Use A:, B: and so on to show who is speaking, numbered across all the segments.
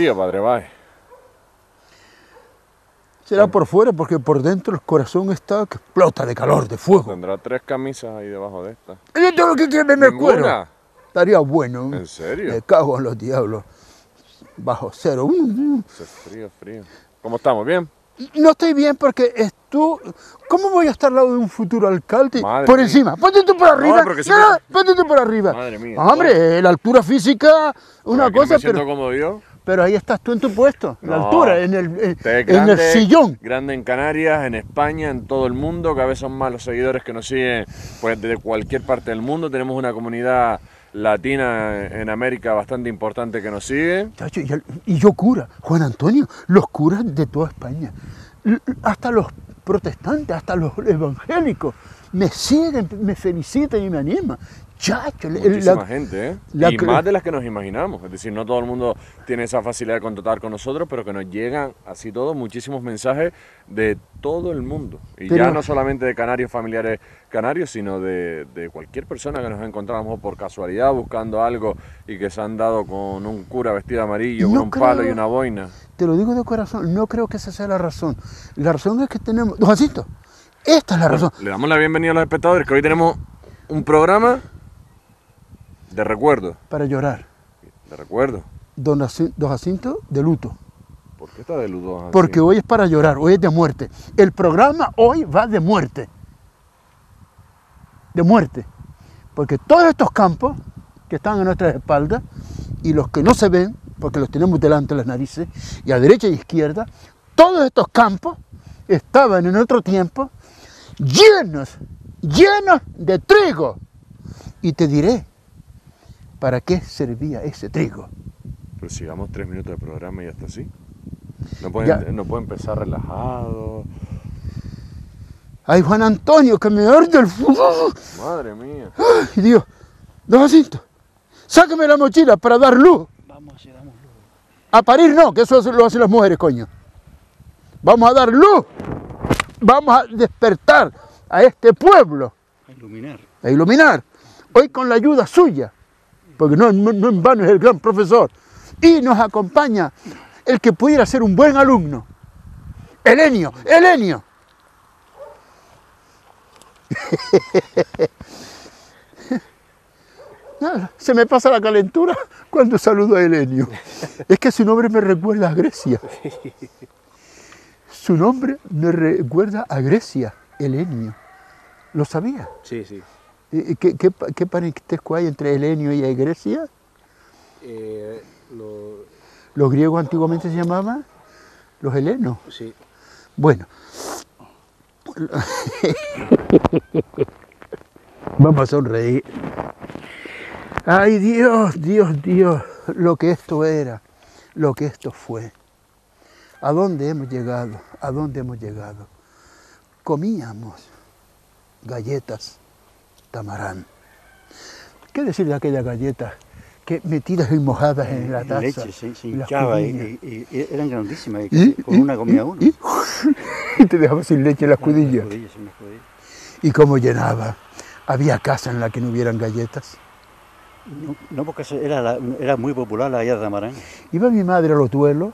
A: frío, padre.
B: Será por fuera porque por dentro el corazón está que explota de calor, de fuego.
A: Tendrá tres camisas ahí debajo de esta.
B: ¿Y todo lo que tiene en el cuero? Estaría bueno.
A: ¿En serio?
B: Me cago en los diablos. Bajo cero. Mm, mm.
A: Es frío, frío. ¿Cómo estamos? ¿Bien?
B: No estoy bien porque es tú. ¿Cómo voy a estar al lado de un futuro alcalde?
A: Madre
B: por
A: mía.
B: encima. Ponte tú por arriba. No,
A: siempre-
B: no, ponte tú por arriba.
A: Madre mía.
B: Hombre, la altura física, una cosa,
A: me siento
B: pero,
A: como yo.
B: Pero ahí estás tú en tu puesto. La
A: No.
B: altura, en el, en,
A: es
B: en el sillón.
A: Grande en Canarias, en España, en todo el mundo. Cada vez son más los seguidores que nos siguen pues, desde cualquier parte del mundo. Tenemos una comunidad latina en América bastante importante que nos sigue.
B: Chacho, y, el- y yo cura, Juan Antonio, los curas de toda España, hasta los protestantes, hasta los evangélicos, me siguen, me felicitan y me animan. Chacho,
A: Muchísima
B: la-
A: gente, ¿eh?
B: la
A: y más de las que nos imaginamos. Es decir, no todo el mundo tiene esa facilidad de contactar con nosotros, pero que nos llegan así todos muchísimos mensajes de todo el mundo. Y
B: Pero-
A: ya no solamente de canarios familiares canarios, sino de, de cualquier persona que nos encontramos por casualidad buscando algo y que se han dado con un cura vestido amarillo,
B: No
A: con un palo y una boina.
B: te lo digo de corazón, no creo que esa sea la razón. La razón es que tenemos, don Jacinto, esta es la razón.
A: Le damos la bienvenida a los espectadores, que hoy tenemos un programa de recuerdo.
B: Para llorar.
A: De recuerdo.
B: Don Jaci- don Jacinto, de luto.
A: ¿Por qué está de luto?
B: Porque hoy es para llorar, hoy es de muerte. El programa hoy va de muerte. De muerte. Porque todos estos campos que están a nuestras espaldas y los que no se ven, porque los tenemos delante de las narices, y a derecha y izquierda, todos estos campos estaban en otro tiempo llenos, llenos de trigo. Y te diré, ¿para qué servía ese trigo?
A: Pero sigamos tres minutos de programa y hasta así. No puede,
B: Ya.
A: no puede empezar relajado.
B: Ay, Juan Antonio, que me arde el fuego.
A: Madre mía.
B: Ay, Dios, don Jacinto, sáqueme la mochila para dar luz.
C: Vamos, si damos luz.
B: A parir no, que eso lo hacen las mujeres, coño. Vamos a dar luz. Vamos a despertar a este pueblo,
C: A iluminar.
B: a iluminar. Hoy con la ayuda suya, porque no, en vano es el gran profesor. Y nos acompaña el que pudiera ser un buen alumno. Elenio, Elenio. Se me pasa la calentura cuando saludo a Elenio. Es que su nombre me recuerda a Grecia. Su nombre me recuerda a Grecia, Elenio. ¿Lo sabía?
C: Sí, sí.
B: ¿Y- y ¿Qué, qué, qué parentesco hay entre Elenio y Grecia?
C: Eh, lo,
B: Los griegos antiguamente se llamaban los helenos.
C: sí.
B: Bueno. Vamos a sonreír. Ay Dios, Dios, Dios, lo que esto era, lo que esto fue. ¿A dónde hemos llegado? ¿A dónde hemos llegado? Comíamos galletas tamarán. ¿Qué decir de aquellas galletas que metidas y mojadas en la taza?
C: leche, se, se
B: y las
C: hinchaba y,
B: comías?
C: y- y eran grandísimas. con una comía uno.
B: ¿Y? te dejaba sin leche las cudillas.
C: Codillas.
B: ¿Y cómo llenaba? ¿Había casa en la que no hubieran galletas?
C: No, no, porque era, la- era muy popular la galleta de Amarán.
B: Iba mi madre a los duelos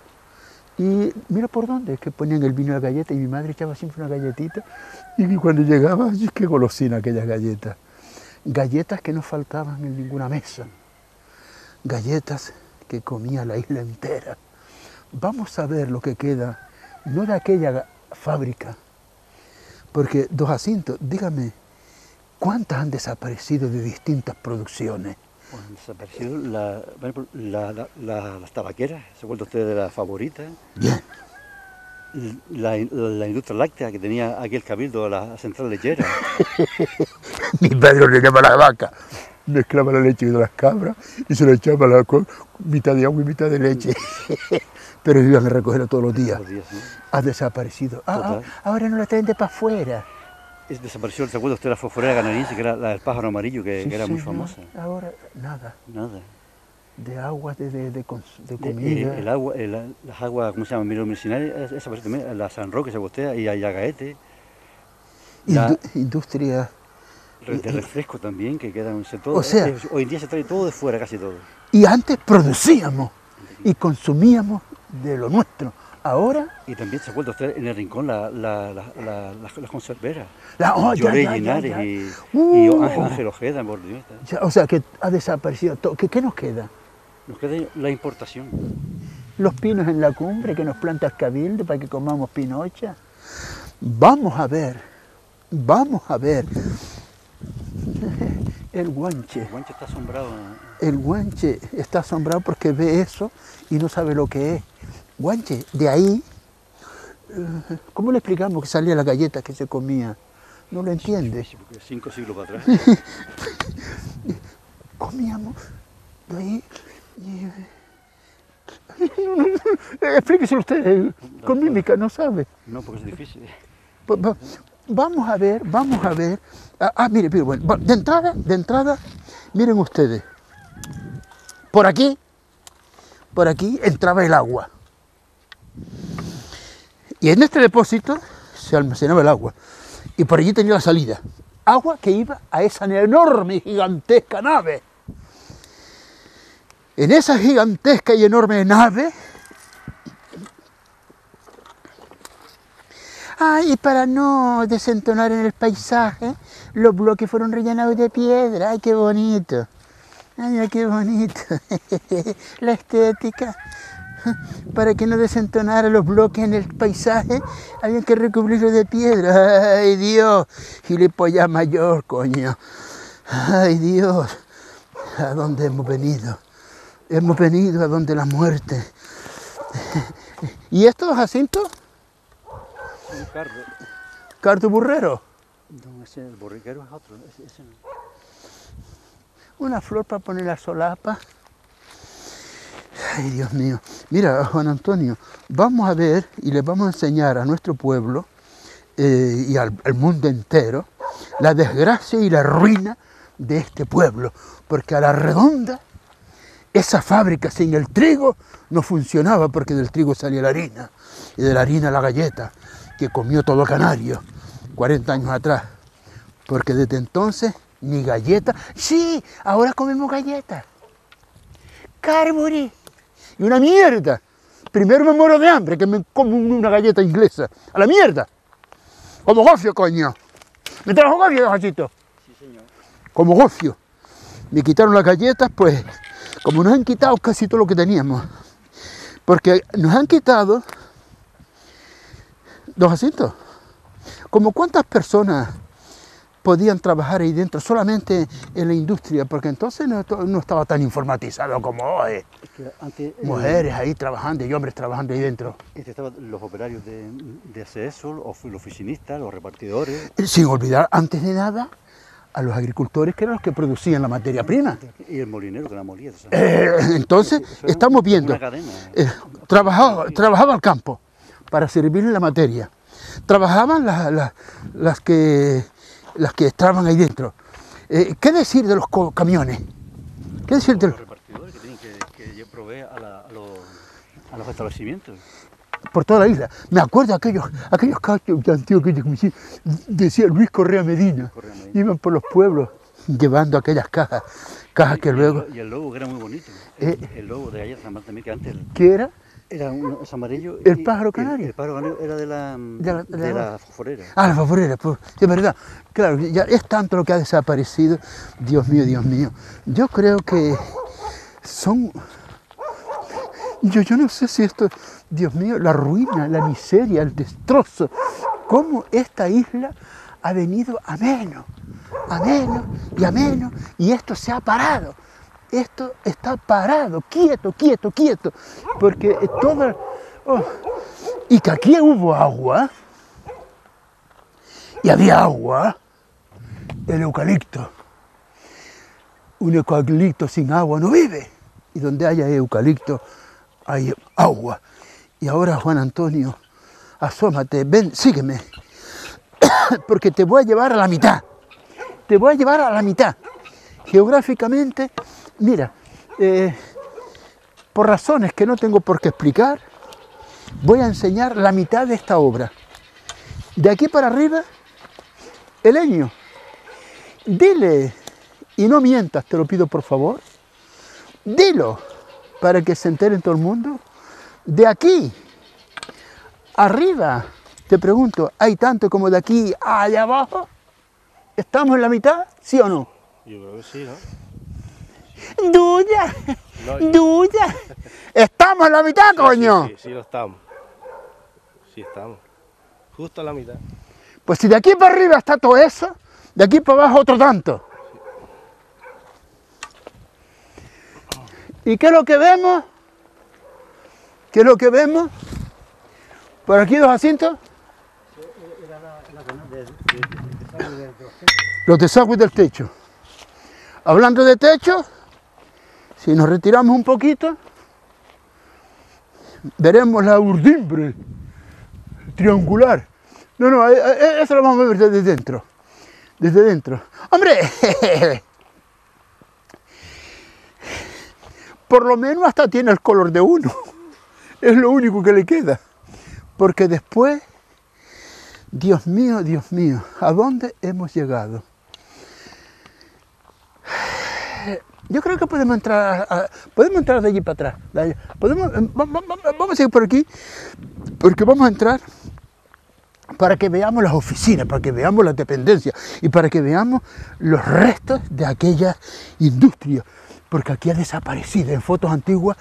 B: y mira por dónde, es que ponían el vino la galleta y mi madre echaba siempre una galletita y cuando llegaba, ¡ay, qué golosina aquellas galletas. Galletas que no faltaban en ninguna mesa. Galletas que comía la isla entera. Vamos a ver lo que queda, no de aquella fábrica, porque, don Jacinto, dígame, ¿cuántas han desaparecido de distintas producciones?
C: Bueno, han desaparecido la, la- la- la- las tabaqueras, se ha vuelto usted de las favoritas.
B: Bien.
C: La, la industria láctea que tenía aquí el cabildo, la central lechera.
B: Mi padre le llama la vaca. Mezclaba la leche de las cabras y se la echaba la mitad de agua y mitad de leche. Pero iban a recogerla todos los días.
C: Los días, ¿no?
B: Ha desaparecido. Ah, ah, ahora no la traen de para afuera.
C: Es- Desapareció, ¿se acuerda usted la fosforera canadiense, que era la del pájaro amarillo, que,
B: Sí,
C: que era muy famosa?
B: Ahora nada.
C: Nada.
B: De agua, de, de, de, De- comida.
C: eh, el agua, el- las aguas, ¿cómo se llama? Medicinales, esa parece también, la San Roque se bostea y hay Agaete. La,
B: Indu- industria.
C: de refresco también, que quedan, se todo,
B: O sea-
C: eh, hoy en día se trae todo de fuera, casi todo.
B: Y antes producíamos. y consumíamos de lo nuestro. Ahora,
C: Y también se acuerda usted en el rincón la, la, la, la, las- conserveras.
B: la, oh,
C: Lloré
B: ya, ya,
C: Linares
B: ya.
C: y,
B: Uh.
C: y Ángel, Ojeda, por Dios.
B: O sea, que ha desaparecido todo. ¿Qué, qué nos queda?
C: Nos queda la importación.
B: Los pinos en la cumbre que nos planta el cabildo para que comamos pinocha. Vamos a ver, vamos a ver. El guanche.
C: El guanche está asombrado.
B: El guanche está asombrado porque ve eso y no sabe lo que es. Guanche, de ahí, eh, ¿cómo le explicamos que salía la galleta que se comía? No lo entiende.
C: Sí, porque cinco siglos para atrás.
B: Comíamos de ahí. Explíqueselo usted, eh, con mímica, no sabe.
C: No, porque es difícil.
B: Va- va- Vamos a ver, vamos a ver. Ah, ah, mire, mire, bueno, de entrada, de entrada, miren ustedes. Por aquí, por aquí entraba el agua. Y en este depósito se almacenaba el agua. Y por allí tenía la salida. Agua que iba a esa enorme y gigantesca nave. En esa gigantesca y enorme nave Ah, y para no desentonar en el paisaje, los bloques fueron rellenados de piedra. ¡Ay, qué bonito! ¡Ay, qué bonito! La estética. Para que no desentonara los bloques en el paisaje, había que recubrirlo de piedra. ¡Ay, Dios! Gilipollas mayor, coño. ¡Ay, Dios! ¿A dónde hemos venido? Hemos venido a donde la muerte. ¿Y estos Jacinto?
C: Un carro.
B: Carto burrero.
C: No, ese el borriquero es otro. Ese, ese no.
B: Una flor para poner la solapa. Ay, Dios mío. Mira, Juan Antonio, vamos a ver y les vamos a enseñar a nuestro pueblo eh, y al, al mundo entero la desgracia y la ruina de este pueblo. Porque a la redonda, esa fábrica sin el trigo no funcionaba porque del trigo salía la harina y de la harina la galleta que comió todo Canario 40 años atrás. Porque desde entonces ni galleta. Sí, ahora comemos galletas. Carbury. Y una mierda. Primero me muero de hambre que me como una galleta inglesa. A la mierda. Como gofio, coño. ¿Me trajo gofio, Jachito?
C: Sí, señor.
B: Como gofio. Me quitaron las galletas, pues, como nos han quitado casi todo lo que teníamos. Porque nos han quitado los asientos. Como cuántas personas podían trabajar ahí dentro solamente en la industria, porque entonces no, estaba tan informatizado como hoy.
C: Es que antes. eh,
B: Mujeres ahí trabajando y hombres trabajando ahí dentro.
C: Este estaban los operarios de, de ACESO, los, los oficinistas, los repartidores.
B: Sin olvidar, antes de nada, a los agricultores que eran los que producían la materia prima.
C: Y el molinero que la molía.
B: Eh, entonces,
C: eso
B: estamos viendo, eh, trabajaba, trabajaba al campo para servirle la materia. Trabajaban las, las- las que, las que estaban ahí dentro. Eh, ¿Qué decir de los camiones? ¿Qué decir de
C: los
B: los,
C: repartidores que tienen que, que proveer a, la- a los, a los establecimientos.
B: Por toda la isla? Me acuerdo aquellos, aquellos cachos de antiguos que como decía- decía Luis Correa Medina.
C: Correa Medina.
B: Iban por los pueblos llevando aquellas cajas, cajas que
C: Y
B: luego,
C: Y el logo que era muy bonito.
B: Eh.
C: El, el logo de Galletas San Martín, que antes
B: ¿qué era?
C: era un, es amarillo.
B: El pájaro canario.
C: El, pájaro canario era de la,
B: De la- de
C: de
B: la-
C: la fosforera.
B: Ah, la favorera, pues, es verdad. Claro, ya es tanto lo que ha desaparecido. Dios mío, Dios mío. Yo creo que son. Yo, yo no sé si esto, Dios mío, la ruina, la miseria, el destrozo. Cómo esta isla ha venido a menos, a menos y a menos, y esto se ha parado. Esto está parado, quieto, quieto, quieto. Porque toda. oh, y que aquí hubo agua y había agua, el eucalipto. Un eucalipto sin agua no vive. Y donde haya eucalipto hay agua. Y ahora, Juan Antonio, asómate, ven, sígueme. Porque te voy a llevar a la mitad. Te voy a llevar a la mitad. Geográficamente, mira, eh, por razones que no tengo por qué explicar, voy a enseñar la mitad de esta obra. De aquí para arriba, Eleño, dile, y no mientas, te lo pido por favor, dilo, para que se enteren todo el mundo. De aquí, arriba, te pregunto, ¿hay tanto como de aquí allá abajo? ¿Estamos en la mitad? ¿Sí o no?
D: Yo creo que sí, ¿no?
B: ¡Duya!
D: No, yo-
B: ¡Duya! ¡Estamos en la mitad, coño!
D: Sí, sí, sí, lo estamos. Sí estamos. Justo a la mitad.
B: Pues si de aquí para arriba está todo eso, de aquí para abajo otro tanto. ¿Y qué es lo que vemos? ¿Qué es lo que vemos? Por aquí dos asientos. Los desagües del techo. Hablando de techo, si nos retiramos un poquito, veremos la urdimbre triangular. No, no, eh, eh, eso lo vamos a ver desde dentro. Desde dentro. ¡Hombre! Por lo menos hasta tiene el color de uno. Es lo único que le queda. Porque después, Dios mío, Dios mío, ¿a dónde hemos llegado? Yo creo que podemos entrar, podemos entrar de allí para atrás. Podemos, eh, va- va- va- vamos a ir por aquí, porque vamos a entrar para que veamos las oficinas, para que veamos las dependencias y para que veamos los restos de aquella industria, porque aquí ha desaparecido. En fotos antiguas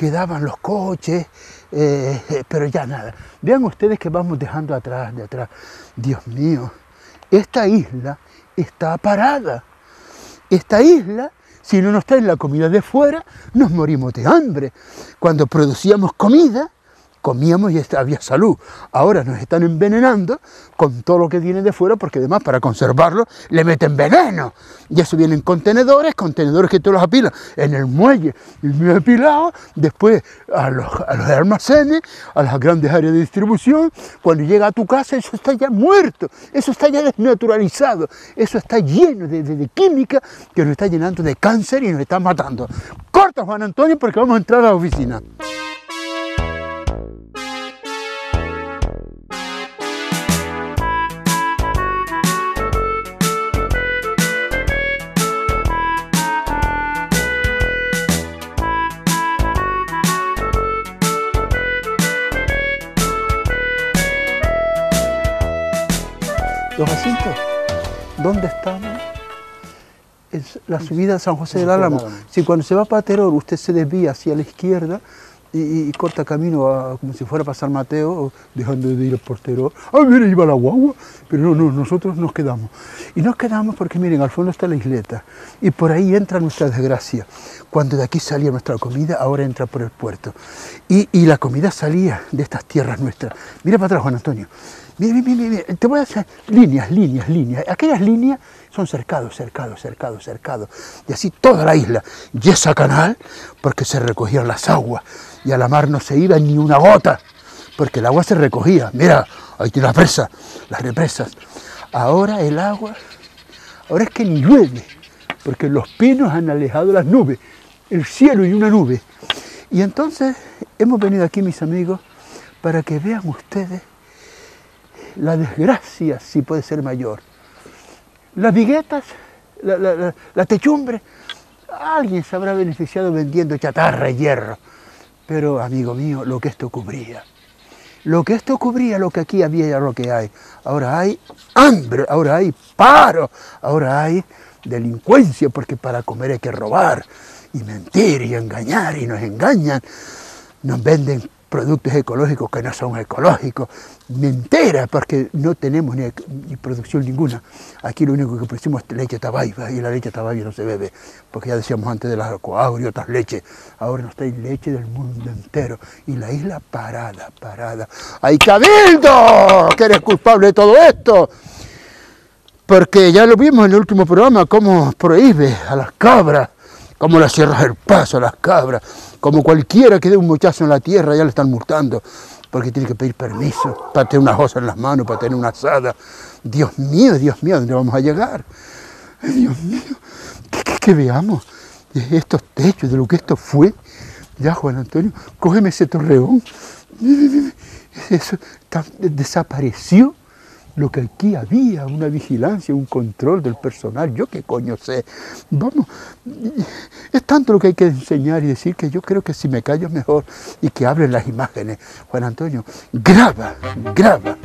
B: quedaban los coches, eh, eh, pero ya nada. Vean ustedes que vamos dejando atrás, de atrás. Dios mío, esta isla está parada. Esta isla, si no nos traen la comida de fuera, nos morimos de hambre. Cuando producíamos comida, comíamos y est- había salud. Ahora nos están envenenando con todo lo que viene de fuera, porque además para conservarlo le meten veneno. Y eso viene en contenedores, contenedores que tú los apilas en el muelle, y bien apilado, después a los, almacenes, a las grandes áreas de distribución. Cuando llega a tu casa, eso está ya muerto, eso está ya desnaturalizado, eso está lleno de, de- de química que nos está llenando de cáncer y nos está matando. Corta, Juan Antonio, porque vamos a entrar a la oficina. Los asientos, ¿dónde estamos? Es la subida a San José del Álamo. Si cuando se va para Teror usted se desvía hacia la izquierda y, corta camino a- como si fuera a pasar Mateo, dejando de ir por Teror. Ah, mire, iba la guagua. Pero no, no, nosotros nos quedamos. Y nos quedamos porque, miren, al fondo está la isleta. Y por ahí entra nuestra desgracia. Cuando de aquí salía nuestra comida, ahora entra por el puerto. Y, y la comida salía de estas tierras nuestras. Mira para atrás, Juan Antonio. Mira, mira, mira, mira, te voy a hacer líneas, líneas, líneas. Aquellas líneas son cercados, cercados, cercados, cercados. Y así toda la isla. Y esa canal, porque se recogían las aguas. Y a la mar no se iba ni una gota, porque el agua se recogía. Mira, ahí tiene la presa, las represas. Ahora el agua, ahora es que ni llueve, porque los pinos han alejado las nubes, el cielo y una nube. Y entonces hemos venido aquí, mis amigos, para que vean ustedes la desgracia, si puede ser mayor. Las viguetas, la- la techumbre, alguien se habrá beneficiado vendiendo chatarra y hierro. Pero, amigo mío, lo que esto cubría, lo que esto cubría, lo que aquí había y lo que hay. Ahora hay hambre, ahora hay paro, ahora hay delincuencia, porque para comer hay que robar y mentir y engañar y nos engañan. Nos venden productos ecológicos que no son ecológicos. Mentira, porque no tenemos ni, producción ninguna. Aquí lo único que producimos es leche tabaiba y la leche tabaiba no se bebe, porque ya decíamos antes de las coagro y otras leches. Ahora nos traen leche del mundo entero y la isla parada, parada. ¡Ay, Cabildo! Que eres culpable de todo esto. Porque ya lo vimos en el último programa, cómo prohíbe a las cabras, cómo le cierras el paso a las cabras, como cualquiera que dé un muchacho en la tierra ya le están multando, porque tiene que pedir permiso para tener una cosa en las manos, para tener una asada. Dios mío, Dios mío, ¿a dónde vamos a llegar? Dios mío, que, que- que veamos de estos techos, de lo que esto fue. Ya, Juan Antonio, cógeme ese torreón. Eso desapareció lo que aquí había, una vigilancia, un control del personal, yo qué coño sé. Vamos, es tanto lo que hay que enseñar y decir que yo creo que si me callo mejor y que hablen las imágenes. Juan Antonio, graba, graba.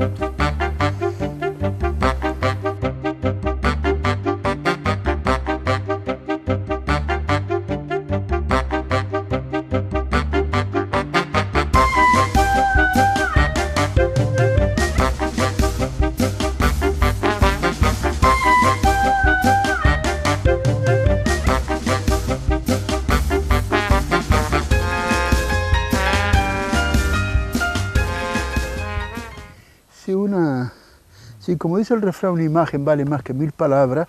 B: Como dice el refrán, una imagen vale más que mil palabras,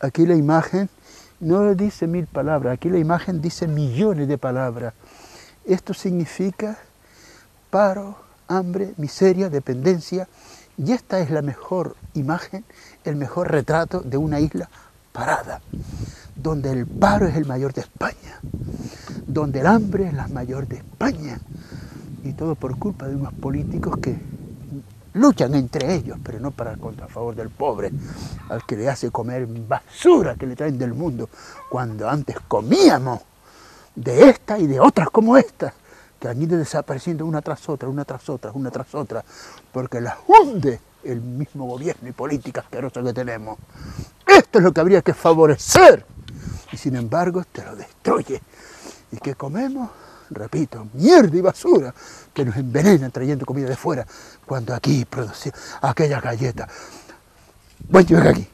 B: aquí la imagen no dice mil palabras, aquí la imagen dice millones de palabras. Esto significa paro, hambre, miseria, dependencia, y esta es la mejor imagen, el mejor retrato de una isla parada, donde el paro es el mayor de España, donde el hambre es la mayor de España, y todo por culpa de unos políticos que luchan entre ellos, pero no para contra favor del pobre, al que le hace comer basura que le traen del mundo, cuando antes comíamos de esta y de otras como esta, que han ido desapareciendo una tras otra, una tras otra, una tras otra, porque las hunde el mismo gobierno y política asquerosa que tenemos. Esto es lo que habría que favorecer, y sin embargo te lo destruye. ¿Y qué comemos? Repito, mierda y basura que nos envenenan trayendo comida de fuera, cuando aquí producimos aquellas galletas. Bueno, ven aquí.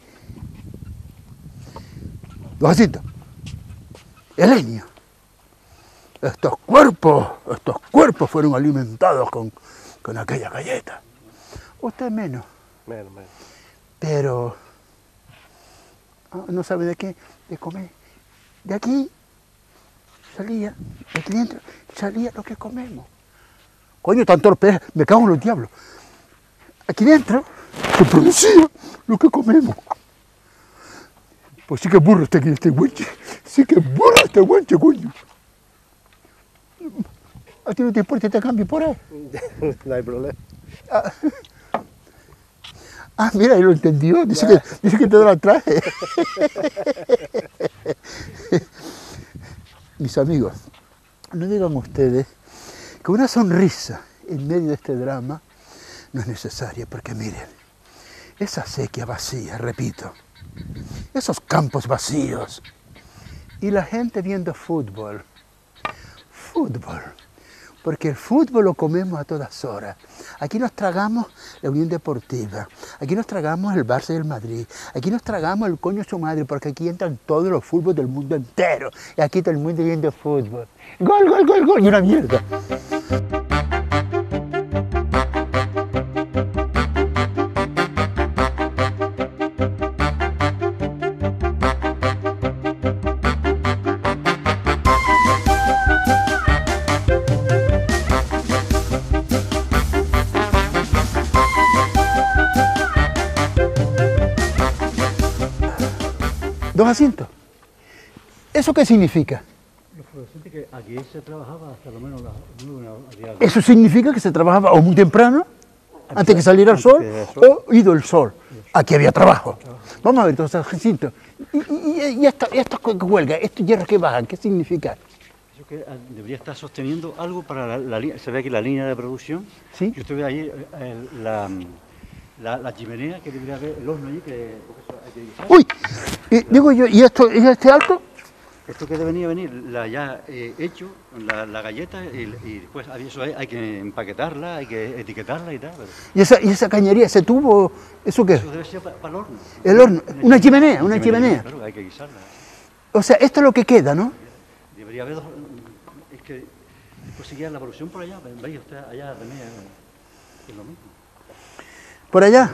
B: Los asientos. Elenio. Estos cuerpos, estos cuerpos fueron alimentados con, con aquella galleta. Usted menos,
D: Menos, menos.
B: pero ah, no sabe de qué, de comer. De aquí salía, aquí dentro salía lo que comemos. Coño, tan torpe, me cago en los diablos. Aquí dentro se producía lo que comemos. Pues sí que burro este, este guanche. Sí que burro este guanche, coño. ¿A ti no te importa que te cambie por ahí?
D: no hay problema.
B: Ah, mira, él lo entendió. Dice, que, dice que te la traje. Mis amigos, no digan ustedes que una sonrisa en medio de este drama no es necesaria, porque miren, esa sequía vacía, repito, esos campos vacíos y la gente viendo fútbol, fútbol, porque el fútbol lo comemos a todas horas. Aquí nos tragamos la Unión Deportiva, aquí nos tragamos el Barça y Madrid, aquí nos tragamos el coño su madre, porque aquí entran todos los fútbol del mundo entero, y aquí todo el mundo viendo fútbol. Gol, gol, gol, gol, y una mierda. Dos asientos. ¿Eso qué significa?
C: Que aquí se trabajaba hasta lo menos las nueve a día
B: Eso significa que se trabajaba o muy temprano, antes que saliera el
C: antes
B: sol,
C: que el sol.
B: o ido el sol. Aquí había trabajo. Vamos a ver, entonces, Jacinto, y, y, y esta- estos que huelga, estos hierros que bajan, ¿qué significa?
C: Eso que ah, debería estar sosteniendo algo para la, la línea. Se ve aquí la línea de producción.
B: Sí.
C: Y usted ve ahí eh, el- la, la, la chimenea que debería haber, el horno allí, que
B: Uy, y, digo yo, ¿y esto y este alto?
C: Esto que debería venir, la ya eh, hecho, la, la galleta, y, y después hay- eso hay, hay que empaquetarla, hay que etiquetarla y tal. pero
B: ¿Y esa, y esa cañería, ese tubo, eso qué?
C: eso debe ser para, el horno.
B: El horno, una chimenea, una chimenea.
C: Claro, hay que guisarla.
B: O sea, esto es lo que queda, ¿no?
C: Debería haber dos. Es que pues seguía la producción por allá, veía usted allá también es lo mismo.
B: Por allá.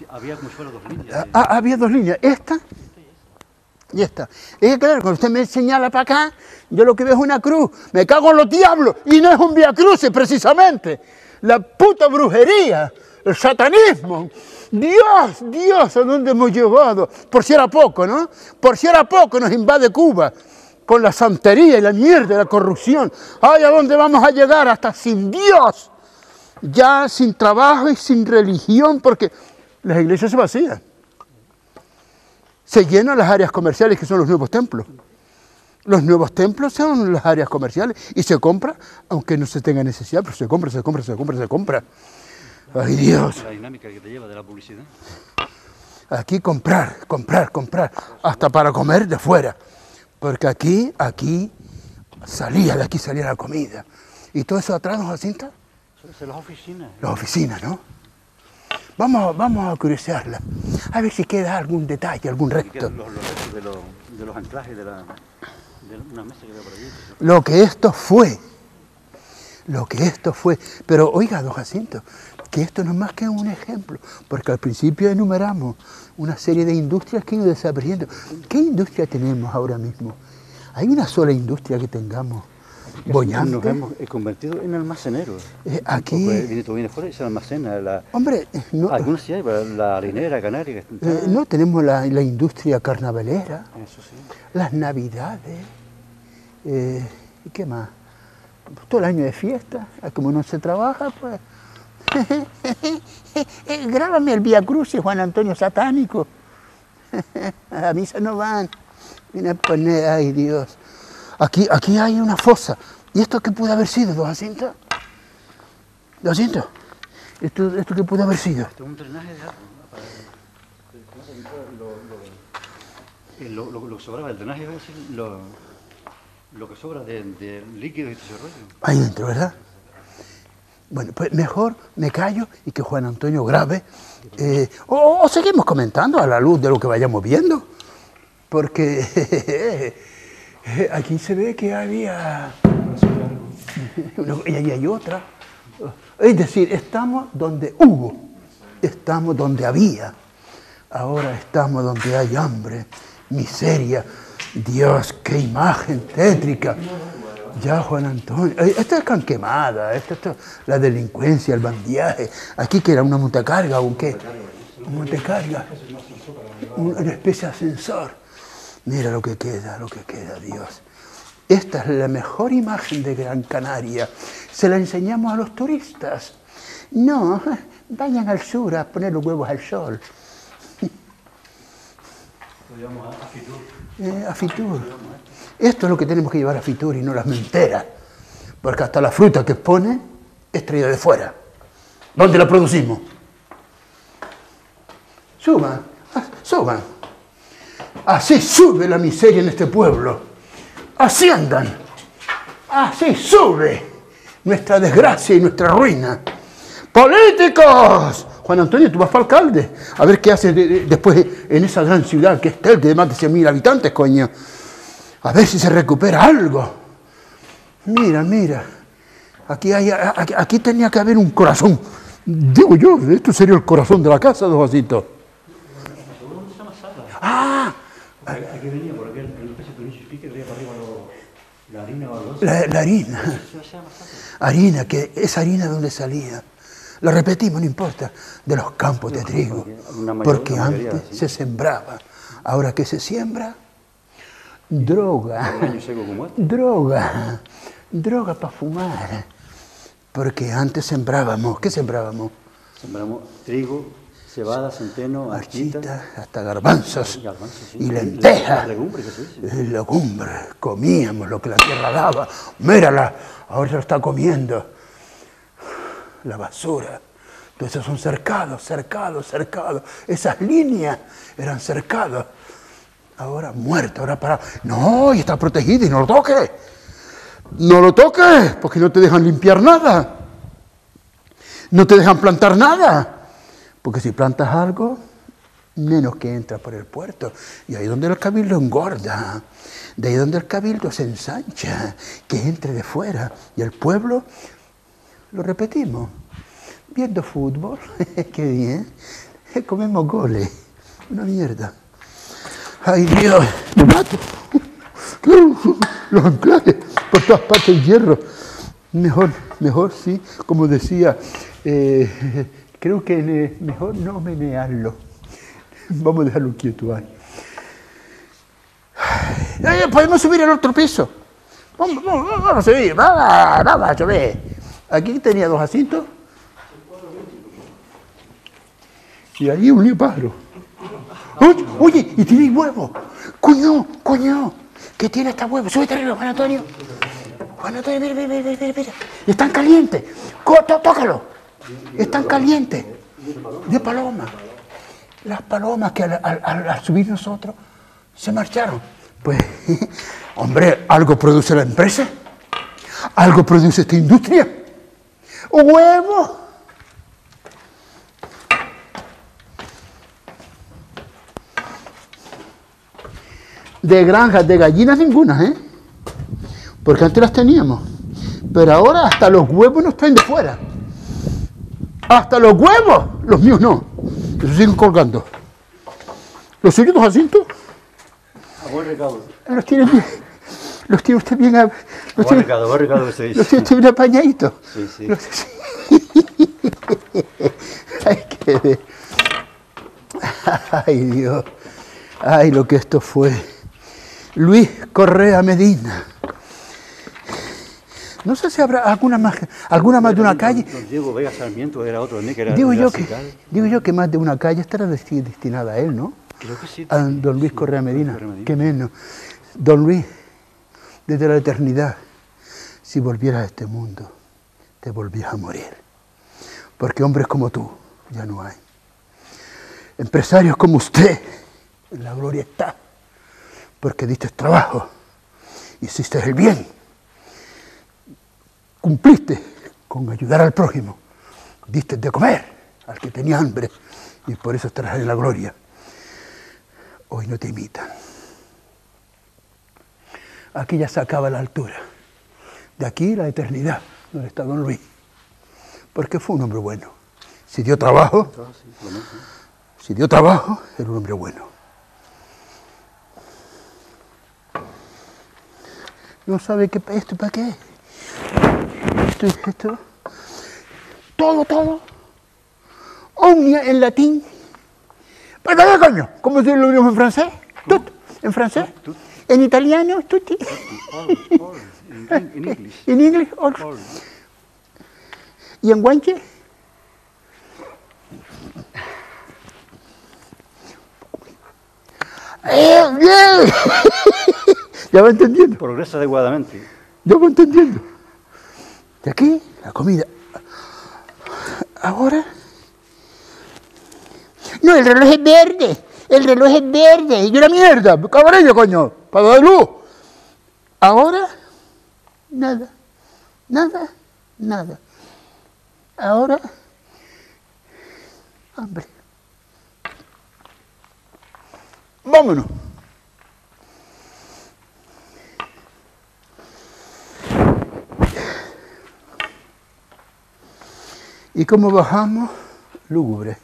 C: Sí, había como si fueran dos líneas. de-
B: Ah, había dos líneas, esta y esta. Es que claro, cuando usted me señala para acá, yo lo que veo es una cruz. Me cago en los diablos y no es un via crucis precisamente. La puta brujería, el satanismo. Dios, Dios, ¿a dónde hemos llevado? Por si era poco, ¿no? Por si era poco nos invade Cuba con la santería y la mierda la corrupción. Ay, ¿a dónde vamos a llegar? Hasta sin Dios ya sin trabajo y sin religión, porque las iglesias se vacían. Se llenan las áreas comerciales que son los nuevos templos. Los nuevos templos son las áreas comerciales y se compra, aunque no se tenga necesidad, pero se compra, se compra, se compra, se compra. Ay Dios,
C: La dinámica que te lleva de la publicidad.
B: aquí comprar, comprar, comprar, hasta para comer de fuera. Porque aquí, aquí salía, de aquí salía la comida. Y todo eso atrás, ¿no, Jacinta?
C: Son son las oficinas.
B: Las oficinas, ¿no? Vamos, vamos a curiosearla, a ver si queda algún detalle, algún resto.
C: los, los restos de los, de los anclajes de, la, de una mesa que por allí.
B: Lo que esto fue, lo que esto fue. Pero oiga, don Jacinto, que esto no es más que un ejemplo, porque al principio enumeramos una serie de industrias que han ido desapareciendo. ¿Qué industria tenemos ahora mismo? ¿Hay una sola industria que tengamos
C: Nos
B: bollante?
C: hemos eh, convertido en almaceneros.
B: Eh, aquí-
C: Porque viene, tú vienes fuera y se almacena. La,
B: Hombre, no,
C: algunos sí hay, la harinera canaria está.
B: eh, no tenemos la, la industria carnavalera,
C: Eso sí.
B: las navidades, eh, ¿y qué más? Todo el año de fiesta, ah, como no se trabaja, pues... Eh, Grábame el Vía Crucis, Juan Antonio Satánico. A misa no van. Viene a poner, ay Dios. Aquí, aquí hay una fosa. ¿Y esto qué pudo haber sido, don Jacinto? Don Jacinto, ¿esto, ¿esto qué pudo haber sido?
C: Esto es un drenaje de agua. Lo, lo, lo que sobraba del drenaje, lo, lo que sobra de, de líquidos y todo ese rollo.
B: Ahí dentro, ¿verdad? Bueno, pues mejor me callo y que Juan Antonio grabe. eh, o, o seguimos comentando a la luz de lo que vayamos viendo. Porque aquí se ve que había... Y ahí hay otra. Es decir, estamos donde hubo, estamos donde había. Ahora estamos donde hay hambre, miseria. Dios, qué imagen tétrica. Ya, Juan Antonio. eh, Esta es canquemada, esta, esta- la delincuencia, el bandiaje. Aquí que era una montecarga o un qué. Un montecarga. Un- Una especie de ascensor. Mira lo que queda, lo que queda, Dios. Esta es la mejor imagen de Gran Canaria. Se la enseñamos a los turistas. No, vayan al sur a poner los huevos al sol. Eh, a Fitur. Esto es lo que tenemos que llevar a Fitur y no las menteras. Porque hasta la fruta que pone es traída de fuera. ¿Dónde la producimos? Suban, ah, suban. Así sube la miseria en este pueblo. Así andan. Así sube nuestra desgracia y nuestra ruina. ¡Políticos! Juan Antonio, tú vas para alcalde. A ver qué haces de- de- después en esa gran ciudad que es Tel, de más de 100.000 habitantes, coño. A ver si se recupera algo. Mira, mira. Aquí, hay, aquí tenía que haber un corazón. Digo yo, esto sería el corazón de la casa, don Josito. Ah,
C: Aquí venía por aquel, el peso de para arriba lo- la harina o algo así.
B: la, la harina. Harina, que esa harina donde salía. Lo repetimos, no importa, de los campos de trigo. Porque antes se sembraba. Ahora que se siembra, droga.
C: Este.
B: Droga. Droga para fumar. Porque antes sembrábamos, ¿qué sembrábamos?
C: Sembramos trigo, cebada, centeno,
B: Marchita,
C: archita.
B: hasta garbanzos
C: Garbanzos, sí.
B: y lentejas.
C: la legumbre que se dice.
B: Eh, Legumbre, comíamos lo que la tierra daba. Mírala, ahora se lo está comiendo. La basura. Entonces son cercados, cercados, cercados. Esas líneas eran cercados. Ahora muerto, ahora parado. No, y está protegido y no lo toques. No lo toques, porque no te dejan limpiar nada. No te dejan plantar nada. Porque si plantas algo, menos que entra por el puerto. Y ahí donde el cabildo engorda. De ahí donde el cabildo se ensancha. Que entre de fuera. Y el pueblo, lo repetimos, viendo fútbol, qué bien, comemos goles. Una mierda. Ay Dios, me mato. Los anclajes, por todas partes el hierro. Mejor, mejor sí, como decía, eh, creo que eh, mejor no menearlo. Vamos a dejarlo quieto ahí. Podemos subir al otro piso. Vamos, vamos, vamos a subir, vamos, vamos a subir. Aquí tenía dos asientos. Y ahí un leopardo. Oye, oye, y tiene huevo. Coño, coño. ¿Qué tiene esta huevo? Súbete arriba, Juan Antonio. Juan Antonio, mira, mira, mira, mira. Están calientes. Tócalo. Están calientes. De paloma. Las palomas que al subir nosotros se marcharon. Pues, hombre, algo produce la empresa. Algo produce esta industria. ¡Huevo! De granjas, de gallinas ninguna, ¿eh? Porque antes las teníamos. Pero ahora hasta los huevos nos traen de fuera. Hasta los huevos. Los míos no. Esos siguen colgando. Los suyos, don Jacinto,
C: A buen recado.
B: los tiene bien. Los tiene usted bien. a- Los
C: buen
B: tiene,
C: recado, a buen se
B: los tiene usted bien apañaditos.
C: Sí, sí.
B: Los- Ay, qué Ay, Dios. Ay, lo que esto fue. Luis Correa Medina. No sé si habrá alguna más, alguna más de una calle.
C: Don Diego Vega Sarmiento era otro también que era
B: Digo
C: de
B: yo que, digo yo que más de una calle estará desti- destinada a él, ¿no?
C: Creo que sí.
B: A don Luis
C: Sí,
B: Correa Medina.
C: Correa Medina.
B: Qué menos. Don Luis, desde la eternidad, si volvieras a este mundo, te volvías a morir. Porque hombres como tú ya no hay. Empresarios como usted, en la gloria está. Porque diste trabajo, hiciste el bien, cumpliste con ayudar al prójimo, diste de comer al que tenía hambre y por eso estarás en la gloria. Hoy no te imitan. Aquí ya se acaba la altura. De aquí la eternidad, donde está don Luis. Porque fue un hombre bueno. Si dio trabajo, si dio trabajo, era un hombre bueno. No sabe qué esto para qué. Esto es esto. Todo, todo. Omnia en latín. ¿Pero qué coño? ¿Cómo se lo diríamos en francés? Tut. ¿En francés? ¿En italiano? Tutti. ¿En inglés? All.
C: All.
B: ¿Y en guanche? ¡Eh, bien! ya va entendiendo.
C: Progresa adecuadamente.
B: Ya va entendiendo. De aquí, la comida. Ahora. No, el reloj es verde. El reloj es verde. Y una mierda. Cabrillo, coño. Para dar luz. Ahora, nada. Nada, nada. Ahora, hambre. Vámonos. ¿Y cómo bajamos? Lúgubre.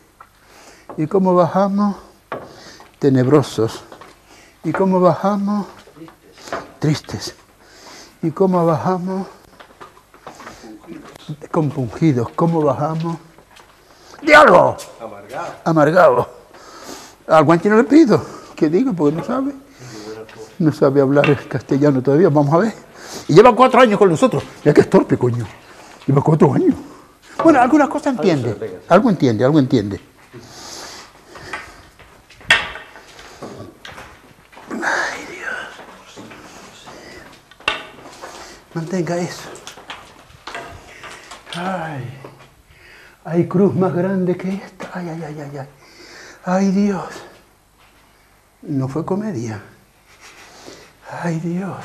B: ¿Y cómo bajamos? Tenebrosos. ¿Y cómo bajamos? Tristes. ¿Y cómo bajamos? Compungidos. ¿Cómo bajamos? ¡Diablo!
D: Amargado.
B: Amargado. Al guanche no le pido. ¿Qué digo? Porque no sabe. No sabe hablar castellano todavía. Vamos a ver. Y lleva cuatro años con nosotros. Ya que es torpe, coño. Lleva cuatro años. Bueno, algunas cosas entiende. Algo entiende, algo entiende. Ay, Dios. Mantenga eso. Ay. Hay cruz más grande que esta. Ay, ay, ay, ay, ay. Ay, Dios. No fue comedia. Ay, Dios.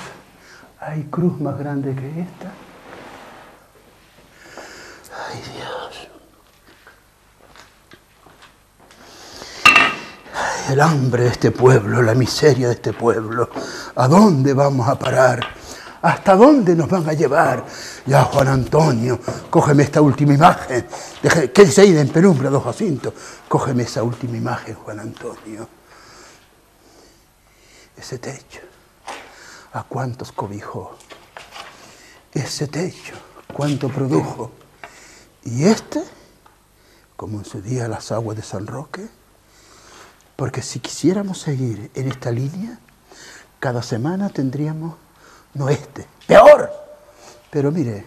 B: Hay cruz más grande que esta. Ay, Dios. Ay, el hambre de este pueblo, la miseria de este pueblo. ¿A dónde vamos a parar? ¿Hasta dónde nos van a llevar? Ya, Juan Antonio, cógeme esta última imagen. Quédese ahí en penumbra, don Jacinto. Cógeme esa última imagen, Juan Antonio. Ese techo, ¿a cuántos cobijó? Ese techo, ¿cuánto produjo? Y este, como en su día las aguas de San Roque, porque si quisiéramos seguir en esta línea, cada semana tendríamos, no este, peor. Pero mire,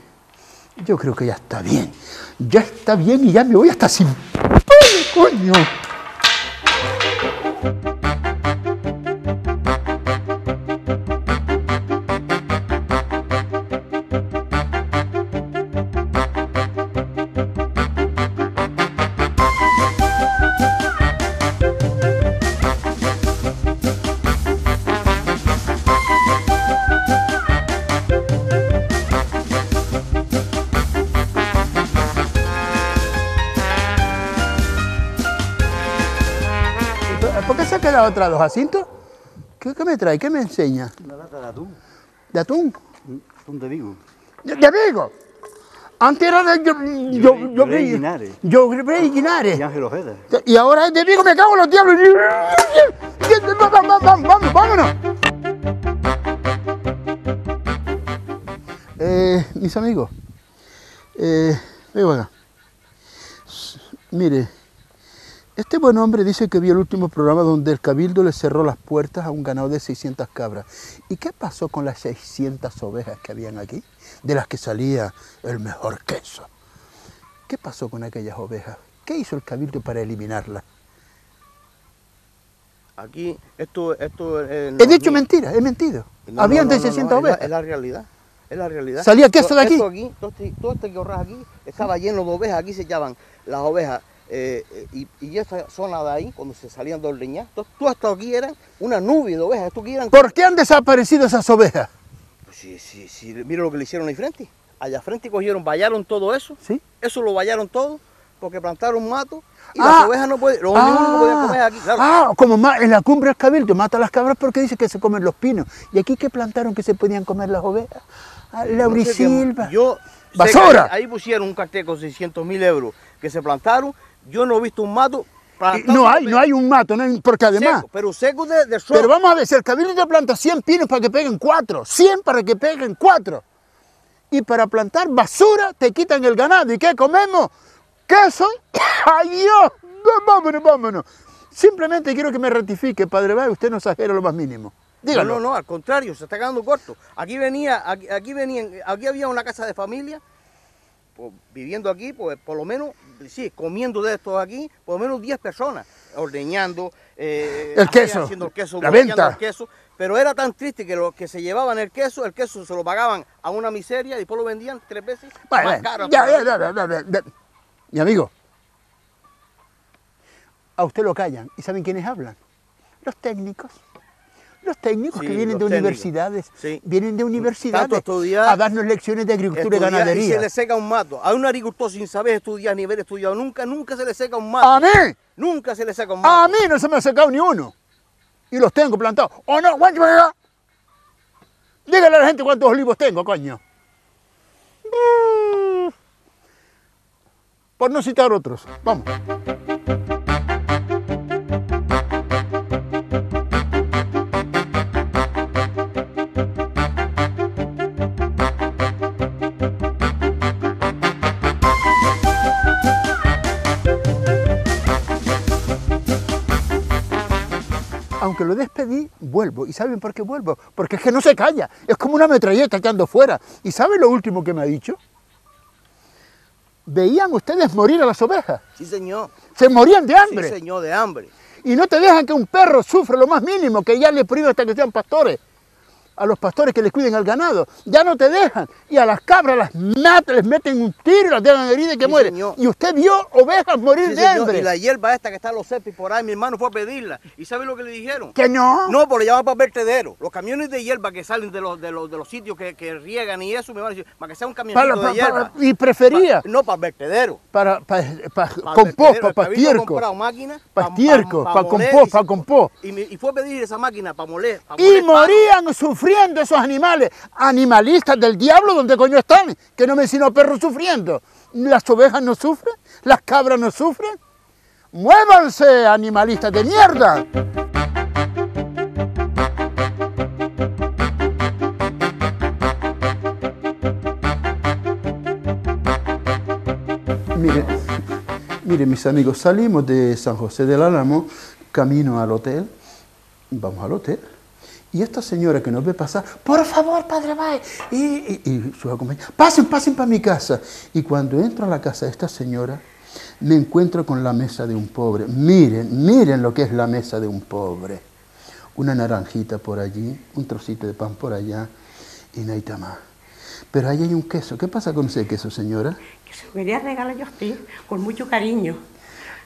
B: yo creo que ya está bien. Ya está bien y ya me voy hasta sin... ¡Ay, coño! ¿Por qué se ha quedado atrás los Jacinto? ¿Qué, qué me trae? ¿Qué me enseña?
C: Una lata de atún.
B: ¿De atún?
C: Atún de Vigo.
B: ¿De, de Vigo? Antes era de... Yo, yo, yo,
C: yo Rey Linares.
B: Yo, Rey Linares.
C: Y Ángel Ojeda.
B: Y ahora es de Vigo, me cago en los diablos. Vámonos. Eh, mis amigos, eh, acá. S- Mire, este buen hombre dice que vio el último programa donde el cabildo le cerró las puertas a un ganado de 600 cabras. ¿Y qué pasó con las 600 ovejas que habían aquí? De las que salía el mejor queso. ¿Qué pasó con aquellas ovejas? ¿Qué hizo el cabildo para eliminarlas?
E: Aquí, esto, esto eh, no,
B: He dicho
E: aquí-
B: mentira, he mentido.
E: No,
B: Habían de
E: no, no,
B: 600
E: no, es la-
B: ovejas.
E: Es la realidad. Es la realidad.
B: ¿Salía queso de aquí?
E: Esto aquí, todo este, todo este corral aquí estaba lleno de ovejas. Aquí se echaban las ovejas. Eh, eh, y, y esa zona de ahí, cuando se salían de ordeñar, todo, esto aquí eran una nube de ovejas. Esto aquí eran.
B: ¿Por qué han desaparecido esas ovejas?
E: Pues sí, sí, sí. Mira lo que le hicieron ahí frente. Allá frente cogieron, vallaron todo eso.
B: ¿Sí?
E: Eso lo vallaron todo porque plantaron mato. Y
B: Ah.
E: las ovejas no pueden. Los únicos que podían comer aquí, claro.
B: ah, como en la cumbre del cabildo mata a las cabras porque dice que se comen los pinos. ¿Y aquí qué plantaron que se podían comer las ovejas? Ah,
E: No sé
B: laurisilva.
E: Yo
B: ¡Basura!
E: Ahí, ahí pusieron un cartel con 600 mil euros que se plantaron. Yo no he visto un mato.
B: No hay, no hay un mato, no hay- porque además...
E: seco, pero seco de, de sol.
B: Pero vamos a ver, si el cabildo te planta 100 pinos para que peguen 4, 100 para que peguen 4. Y para plantar basura te quitan el ganado. ¿Y qué comemos? Queso. ¡Ay Dios! No, Vámonos, vámonos. Simplemente quiero que me ratifique, Padre Valle, usted no exagera lo más mínimo.
E: No,
B: Dígalo.
E: no, no, al contrario, se está quedando corto. Aquí venía, aquí, aquí venían, aquí había una casa de familia, pues, viviendo aquí, pues por lo menos, sí, comiendo de estos aquí, por lo menos 10 personas, ordeñando, eh,
B: El queso,
E: haciendo el queso,
B: la venta.
E: el queso. Pero era tan triste que los que se llevaban el queso, el queso se lo pagaban a una miseria y después lo vendían tres veces
B: Bueno,
E: más caro.
B: ya, ya, ya, ya, ya, ya, ya. Mi amigo, a usted lo callan. ¿Y saben quiénes hablan? Los técnicos. Los técnicos
E: Sí,
B: que vienen de
E: técnicos.
B: universidades.
E: Sí.
B: Vienen de universidades
E: estudiar,
B: a darnos lecciones de agricultura y ganadería.
E: Y se le seca un mato. A un agricultor sin saber estudiar ni haber estudiado nunca, nunca se le seca un mato.
B: A mí,
E: Nunca se le seca un mato.
B: a mí no se me ha secado ni uno. Y los tengo plantados. ¿O no? Dígale a la gente cuántos olivos tengo, coño. Mm. Por no citar otros. Vamos. Aunque lo despedí, vuelvo. ¿Y saben por qué vuelvo? Porque es que no se calla. Es como una metralleta que ando fuera. ¿Y saben lo último que me ha dicho? ¿Veían ustedes morir a las ovejas?
E: Sí, señor.
B: Se morían de hambre.
E: Sí, señor, de hambre.
B: Y no te dejan que un perro sufra lo más mínimo, que ya le prohíbe hasta que sean pastores. A los pastores que les cuiden al ganado. Ya no te dejan. Y a las cabras las matan, les meten un tiro y las dejan heridas y que
E: Sí,
B: mueren.
E: señor.
B: Y usted vio ovejas morir
E: Sí,
B: de
E: señor.
B: hambre.
E: Y la hierba esta que está en los cepis por ahí, mi hermano fue a pedirla. ¿Y sabe lo que le dijeron?
B: Que no.
E: No, porque llaman para vertedero. Los camiones de hierba que salen de los, de los, de los sitios que, que riegan y eso, me van a decir, para que sea un
B: Para-
E: camioncito
B: para-
E: de hierba.
B: para- y prefería
E: Pa- no, para vertedero.
B: para, para, para
E: Pa'
B: compost, para pastierco.
E: comprado máquinas
B: Pa'
E: pa-
B: estiércol,
E: pa-
B: pa'
E: pa moler
B: compost,
E: y
B: pa'
E: se-
B: compost.
E: Y, y fue a pedir esa máquina para moler. pa'
B: Y
E: moler pan.
B: morían sufriendo esos animales, animalistas del diablo, ¿dónde coño están? Que no me sino perros sufriendo. Las ovejas no sufren, las cabras no sufren. Muévanse, animalistas de mierda. Mire, mire mis amigos, salimos de San José del Álamo, camino al hotel, vamos al hotel, y esta señora que nos ve pasar, por favor, padre Bay, y, y, y sus acompañantes, pasen, pasen para mi casa. Y cuando entro a la casa de esta señora, me encuentro con la mesa de un pobre. Miren, miren lo que es la mesa de un pobre. Una naranjita por allí, un trocito de pan por allá y nada más. Pero ahí hay un queso. ¿Qué pasa con ese queso, señora?
F: Que se quería regalar yo a usted con mucho cariño.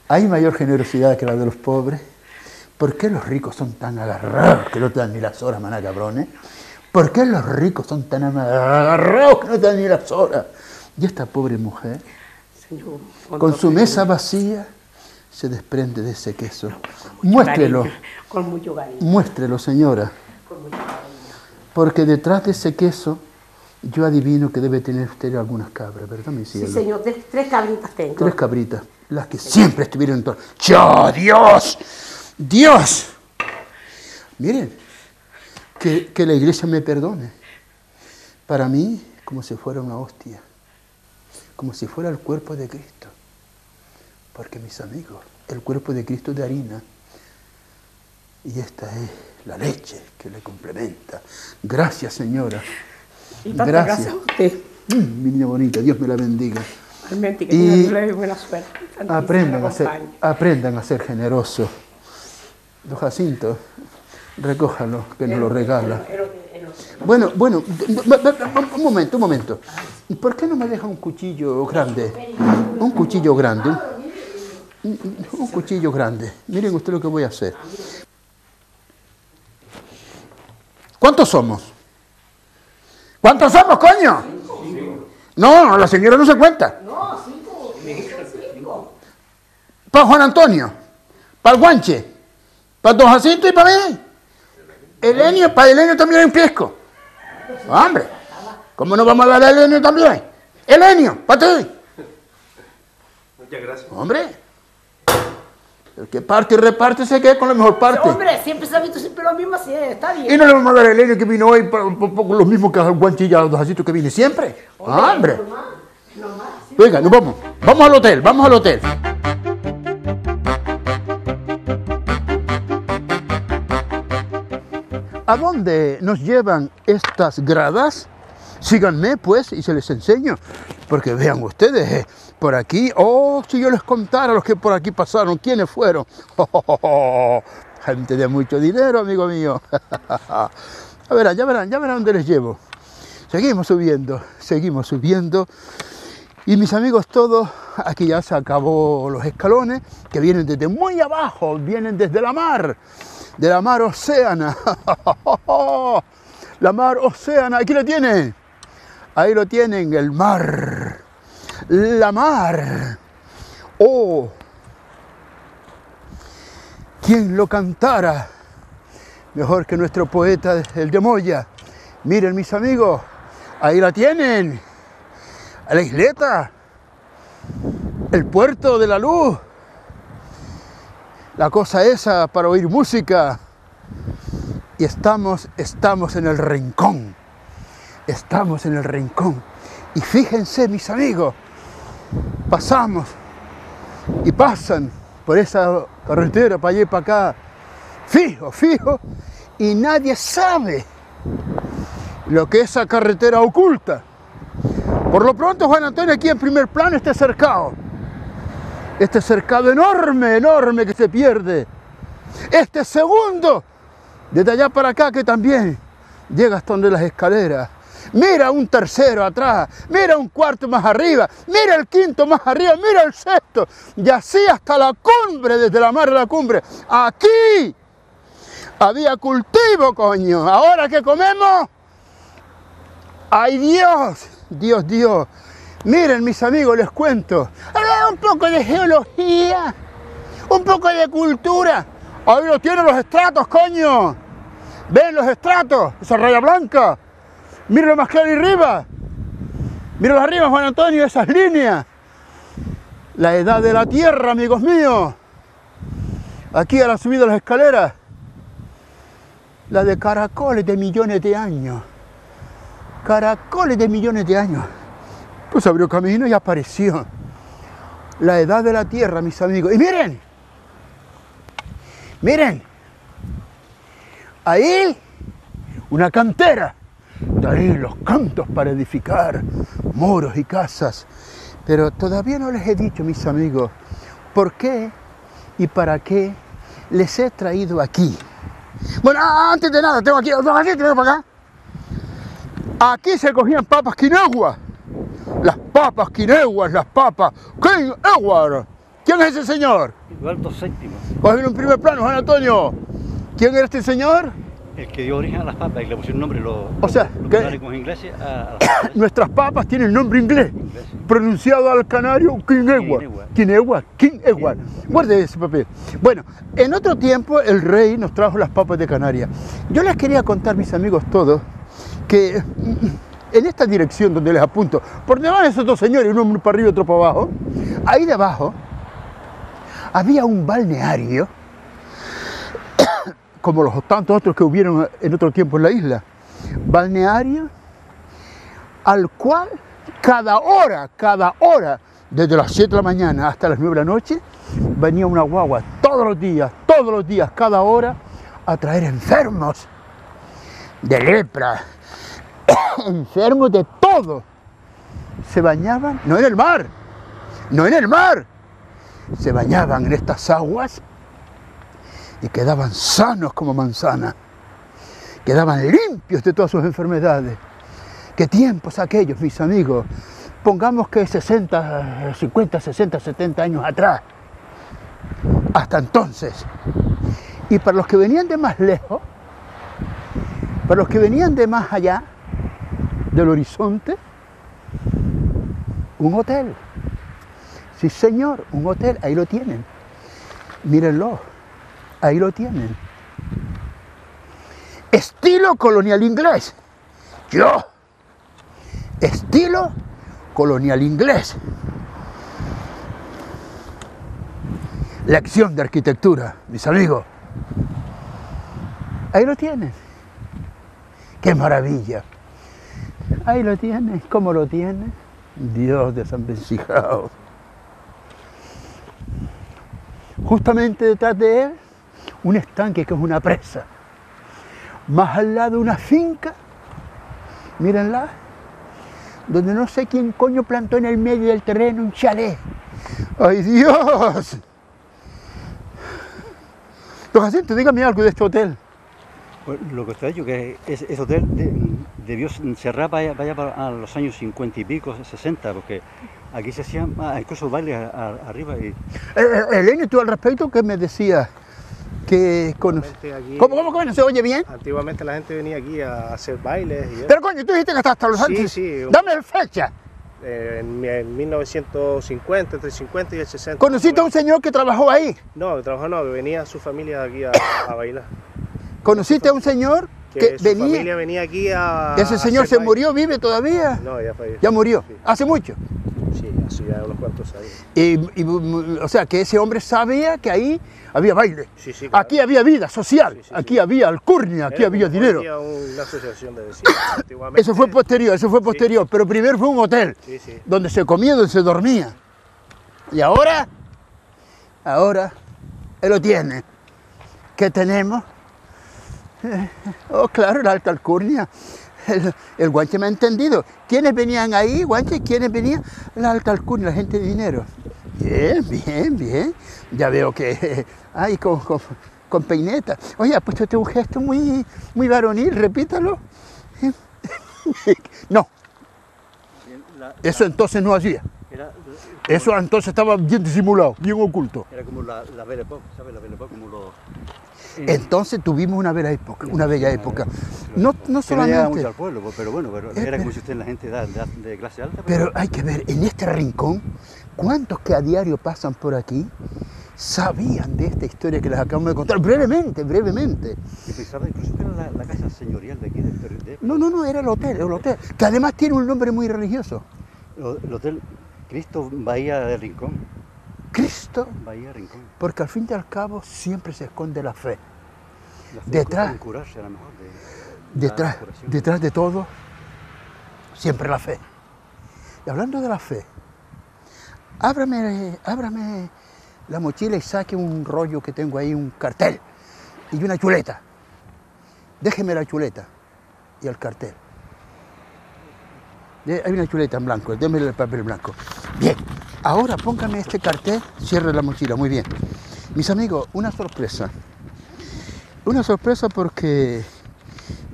B: ¿Hay mayor generosidad que la de los pobres? ¿Por qué los ricos son tan agarrados que no te dan ni las horas, maná cabrones? ¿Por qué los ricos son tan agarrados que no te dan ni las horas? Y esta pobre mujer,
F: Señor,
B: con su
F: todo
B: mesa vacía, se desprende de ese queso.
F: mucho
B: Muéstrelo,
F: cariño, Con mucho cariño.
B: muéstrelo, señora.
F: Con mucho cariño.
B: Porque detrás de ese queso, yo adivino que debe tener usted algunas cabras, ¿verdad, mi
F: Sí,
B: cielo?
F: señor, tres, tres cabritas tengo.
B: Tres cabritas, las que siempre estuvieron en torno. ¡Yo, Dios! ¡Dios! Miren, que, que la iglesia me perdone. Para mí, como si fuera una hostia, como si fuera el cuerpo de Cristo. Porque, mis amigos, el cuerpo de Cristo es de harina. Y esta es la leche que le complementa. Gracias, señora.
F: Y
B: Gracias.
F: gracias a usted.
B: Mm, mi niña bonita, Dios me la bendiga.
F: Realmente que
B: Y
F: buena suerte.
B: Aprendan a, ser, aprendan a ser generosos. Don Jacinto, recójalo, que nos lo regala. Bueno, bueno, un momento, un momento. ¿Y por qué no me deja un cuchillo grande? Un cuchillo grande. Un, cuchillo grande. Miren usted lo que voy a hacer. ¿Cuántos somos? ¿Cuántos somos, coño? No, la señora no se cuenta. Para Juan Antonio, para el guanche, para don Jacinto y para mí. Elenio, para Elenio también hay un piesco. Hombre, ¿cómo no vamos a dar a Elenio también? Elenio, para ti.
D: Muchas gracias.
B: Hombre, el que parte y reparte se queda con la mejor parte.
F: Hombre, siempre se ha visto siempre lo mismo, así es, está bien.
B: Y no le vamos a dar a Elenio que vino hoy por, por- por los mismos que al guanche y a don Jacinto que viene siempre. Hombre. Venga, nos vamos. Vamos al hotel, vamos al hotel. ¿A dónde nos llevan estas gradas? Síganme, pues, y se les enseño. Porque vean ustedes, eh, por aquí, oh, si yo les contara los que por aquí pasaron, quiénes fueron. gente de mucho dinero, amigo mío. A ver, ya verán, ya verán dónde les llevo. Seguimos subiendo, seguimos subiendo. Y mis amigos todos, aquí ya se acabó los escalones, que vienen desde muy abajo, vienen desde la mar, de la mar océana. La mar océana, aquí lo tienen. Ahí lo tienen, el mar. La mar. Oh, ¿quién lo cantara? Mejor que nuestro poeta, el de Moya. Miren mis amigos, ahí la tienen la isleta, el puerto de la luz, la cosa esa para oír música. Y estamos, estamos en el rincón, estamos en el rincón. Y fíjense, mis amigos, pasamos y pasan por esa carretera para allá y para acá, fijo, fijo, y nadie sabe lo que esa carretera oculta. Por lo pronto, Juan Antonio, aquí en primer plano, este cercado. Este cercado enorme, enorme que se pierde. Este segundo, desde allá para acá, que también llega hasta donde las escaleras. Mira un tercero atrás, mira un cuarto más arriba, mira el quinto más arriba, mira el sexto. Y así hasta la cumbre, desde la mar a la cumbre. Aquí había cultivo, coño. Ahora que comemos, ¡Ay Dios! Dios, Dios. Miren mis amigos, les cuento. Un poco de geología, un poco de cultura. Ahí lo tienen los estratos, coño. ¿Ven los estratos? Esa raya blanca. Mírenlo más claro arriba. Mírenlo arriba, Juan Antonio, esas líneas. La edad de la tierra, amigos míos. Aquí a la subida de las escaleras. La de caracoles de millones de años caracoles de millones de años. Pues abrió camino y apareció. La edad de la tierra, mis amigos. Y miren, miren, ahí una cantera. De ahí los cantos para edificar moros y casas. Pero todavía no les he dicho, mis amigos, por qué y para qué les he traído aquí. Bueno, antes de nada, tengo aquí, tengo para acá. Aquí se cogían papas quineguas. Las papas quineguas, las papas quineguas. ¿Quién es ese señor?
C: Eduardo VII,
B: Cógelo en primer plano, Juan Antonio. ¿Quién era este señor?
C: el que dio origen a las papas y le pusieron nombre los,
B: O sea,
C: los,
B: que-
C: ingleses a, a las
B: Nuestras papas tienen nombre inglés, pronunciado al canario quinegua.
C: Quinegua.
B: Quinegua, quinegua. Guarde ese papel. Bueno, en otro tiempo el rey nos trajo las papas de Canarias. Yo les quería contar, mis amigos todos, que en esta dirección donde les apunto, por donde van esos dos señores, uno para arriba y otro para abajo, ahí debajo había un balneario, como los tantos otros que hubieron en otro tiempo en la isla. Balneario al cual cada hora, cada hora, desde las 7 de la mañana hasta las 9 de la noche, venía una guagua todos los días, todos los días, cada hora, a traer enfermos de lepra, enfermos de todo. Se bañaban, no en el mar, no en el mar, se bañaban en estas aguas y quedaban sanos como manzanas, quedaban limpios de todas sus enfermedades. ¿Qué tiempos aquellos, mis amigos? Pongamos que 60, 50, 60, 70 años atrás. Hasta entonces. Y para los que venían de más lejos, para los que venían de más allá del horizonte, un hotel. Sí, señor, un hotel, ahí lo tienen. Mírenlo, ahí lo tienen. Estilo colonial inglés. Yo, estilo colonial inglés. Lección de arquitectura, mis amigos. Ahí lo tienen. ¡Qué maravilla! Ahí lo tienes. ¿Cómo lo tienes? Dios de San Vencijao. Justamente detrás de él, un estanque que es una presa. Más al lado una finca, mírenla, donde no sé quién coño plantó en el medio del terreno un chalet. ¡Ay Dios! Don Jacinto, dígame algo de este hotel.
C: Pues, lo que usted ha dicho, que ese, ese hotel de- debió cerrar vaya, vaya para a los años 50 y pico, 60, porque aquí se hacían ah, incluso bailes a- a- arriba y
B: Eh, eh, Elena, tú al respecto, ¿qué me decías? Que con...
D: Aquí-
B: ¿Cómo, cómo, cómo? ¿No se oye bien?
D: Antiguamente la gente venía aquí a hacer bailes y.
B: Pero coño, tú dijiste que hasta, hasta los
D: Sí,
B: antes.
D: sí.
B: Dame fecha.
D: Eh, en, en 1950, entre el 50 y el 60.
B: ¿Conociste a un señor que trabajó ahí?
D: No, que trabajó no, que venía su familia aquí a, a bailar.
B: ¿Conociste a un señor
D: Que,
B: que
D: su
B: venía?
D: familia venía aquí a.
B: ¿Ese señor se murió, vive todavía?
D: No, ya falleció.
B: Ya murió.
D: Sí,
B: Hace mucho.
D: sí, hace ya unos cuantos años.
B: Y, y, o sea, que ese hombre sabía que ahí había baile.
D: Sí, sí, claro.
B: Aquí había vida social,
D: Sí, sí,
B: aquí había alcurnia, aquí
D: Era
B: había dinero.
D: Había una asociación de vecinos. Antiguamente.
B: Eso fue posterior, eso fue posterior, pero primero fue un hotel
D: Sí, sí.
B: donde se comía, donde se dormía. Y ahora, ahora, él lo tiene. ¿Qué tenemos? Oh, claro, la alta alcurnia. El, el guanche me ha entendido. ¿Quiénes venían ahí, guanche? ¿Quiénes venían? La alta alcurnia, la gente de dinero. Bien, bien, bien. Ya veo que, ay, con, con, con peineta. Oye, ha puesto un gesto muy, muy varonil, repítalo. No, eso entonces no hacía. Eso entonces estaba bien disimulado, bien oculto.
C: era como la, la ¿sabes? La como los...
B: Entonces tuvimos una bella época, una bella época. No, no
C: Que no
B: solamente,
C: mucho al pueblo, pues, pero bueno, pero era como si usted la gente de, clase alta.
B: pero hay que ver, en este rincón, ¿cuántos que a diario pasan por aquí sabían de esta historia que les acabamos de contar? Brevemente, brevemente.
C: Y pensaba incluso que era la, casa señorial de aquí del de-
B: No, no, no, era el hotel, el hotel, que además tiene un nombre muy religioso.
C: el hotel Cristo Bahía del Rincón.
B: Cristo, porque al fin y al cabo siempre se esconde la fe.
C: La fe
B: Detrás.
C: en curarse a lo mejor. De,
B: Detrás,
C: la
B: detrás de todo, siempre la fe. Y hablando de la fe, ábrame, ábrame la mochila y saque un rollo que tengo ahí, un cartel y una chuleta. Déjeme la chuleta y el cartel. Hay una chuleta en blanco, déme el papel blanco. Ahora póngame este cartel, cierre la mochila, muy bien. Mis amigos, una sorpresa. Una sorpresa porque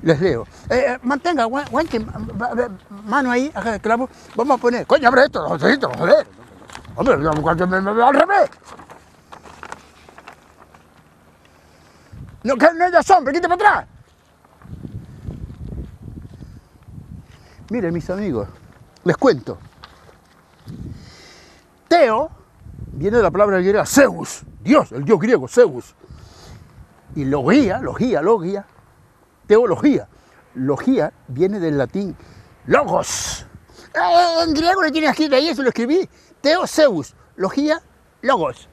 B: les leo. Eh, eh, mantenga, gua- guante, va- va- mano ahí, clavo. Vamos a poner, coño, abre esto, joder. Hombre, al revés. No, que no haya sombra, quítate para atrás. Miren, mis amigos, les cuento. Teo viene de la palabra griega Zeus, Dios, el dios griego, Zeus. Y logía, logía, logia, teología. Logía viene del latín logos. Eh, en griego lo tiene escrito ahí, eso lo escribí. Teo Zeus, logía, logos.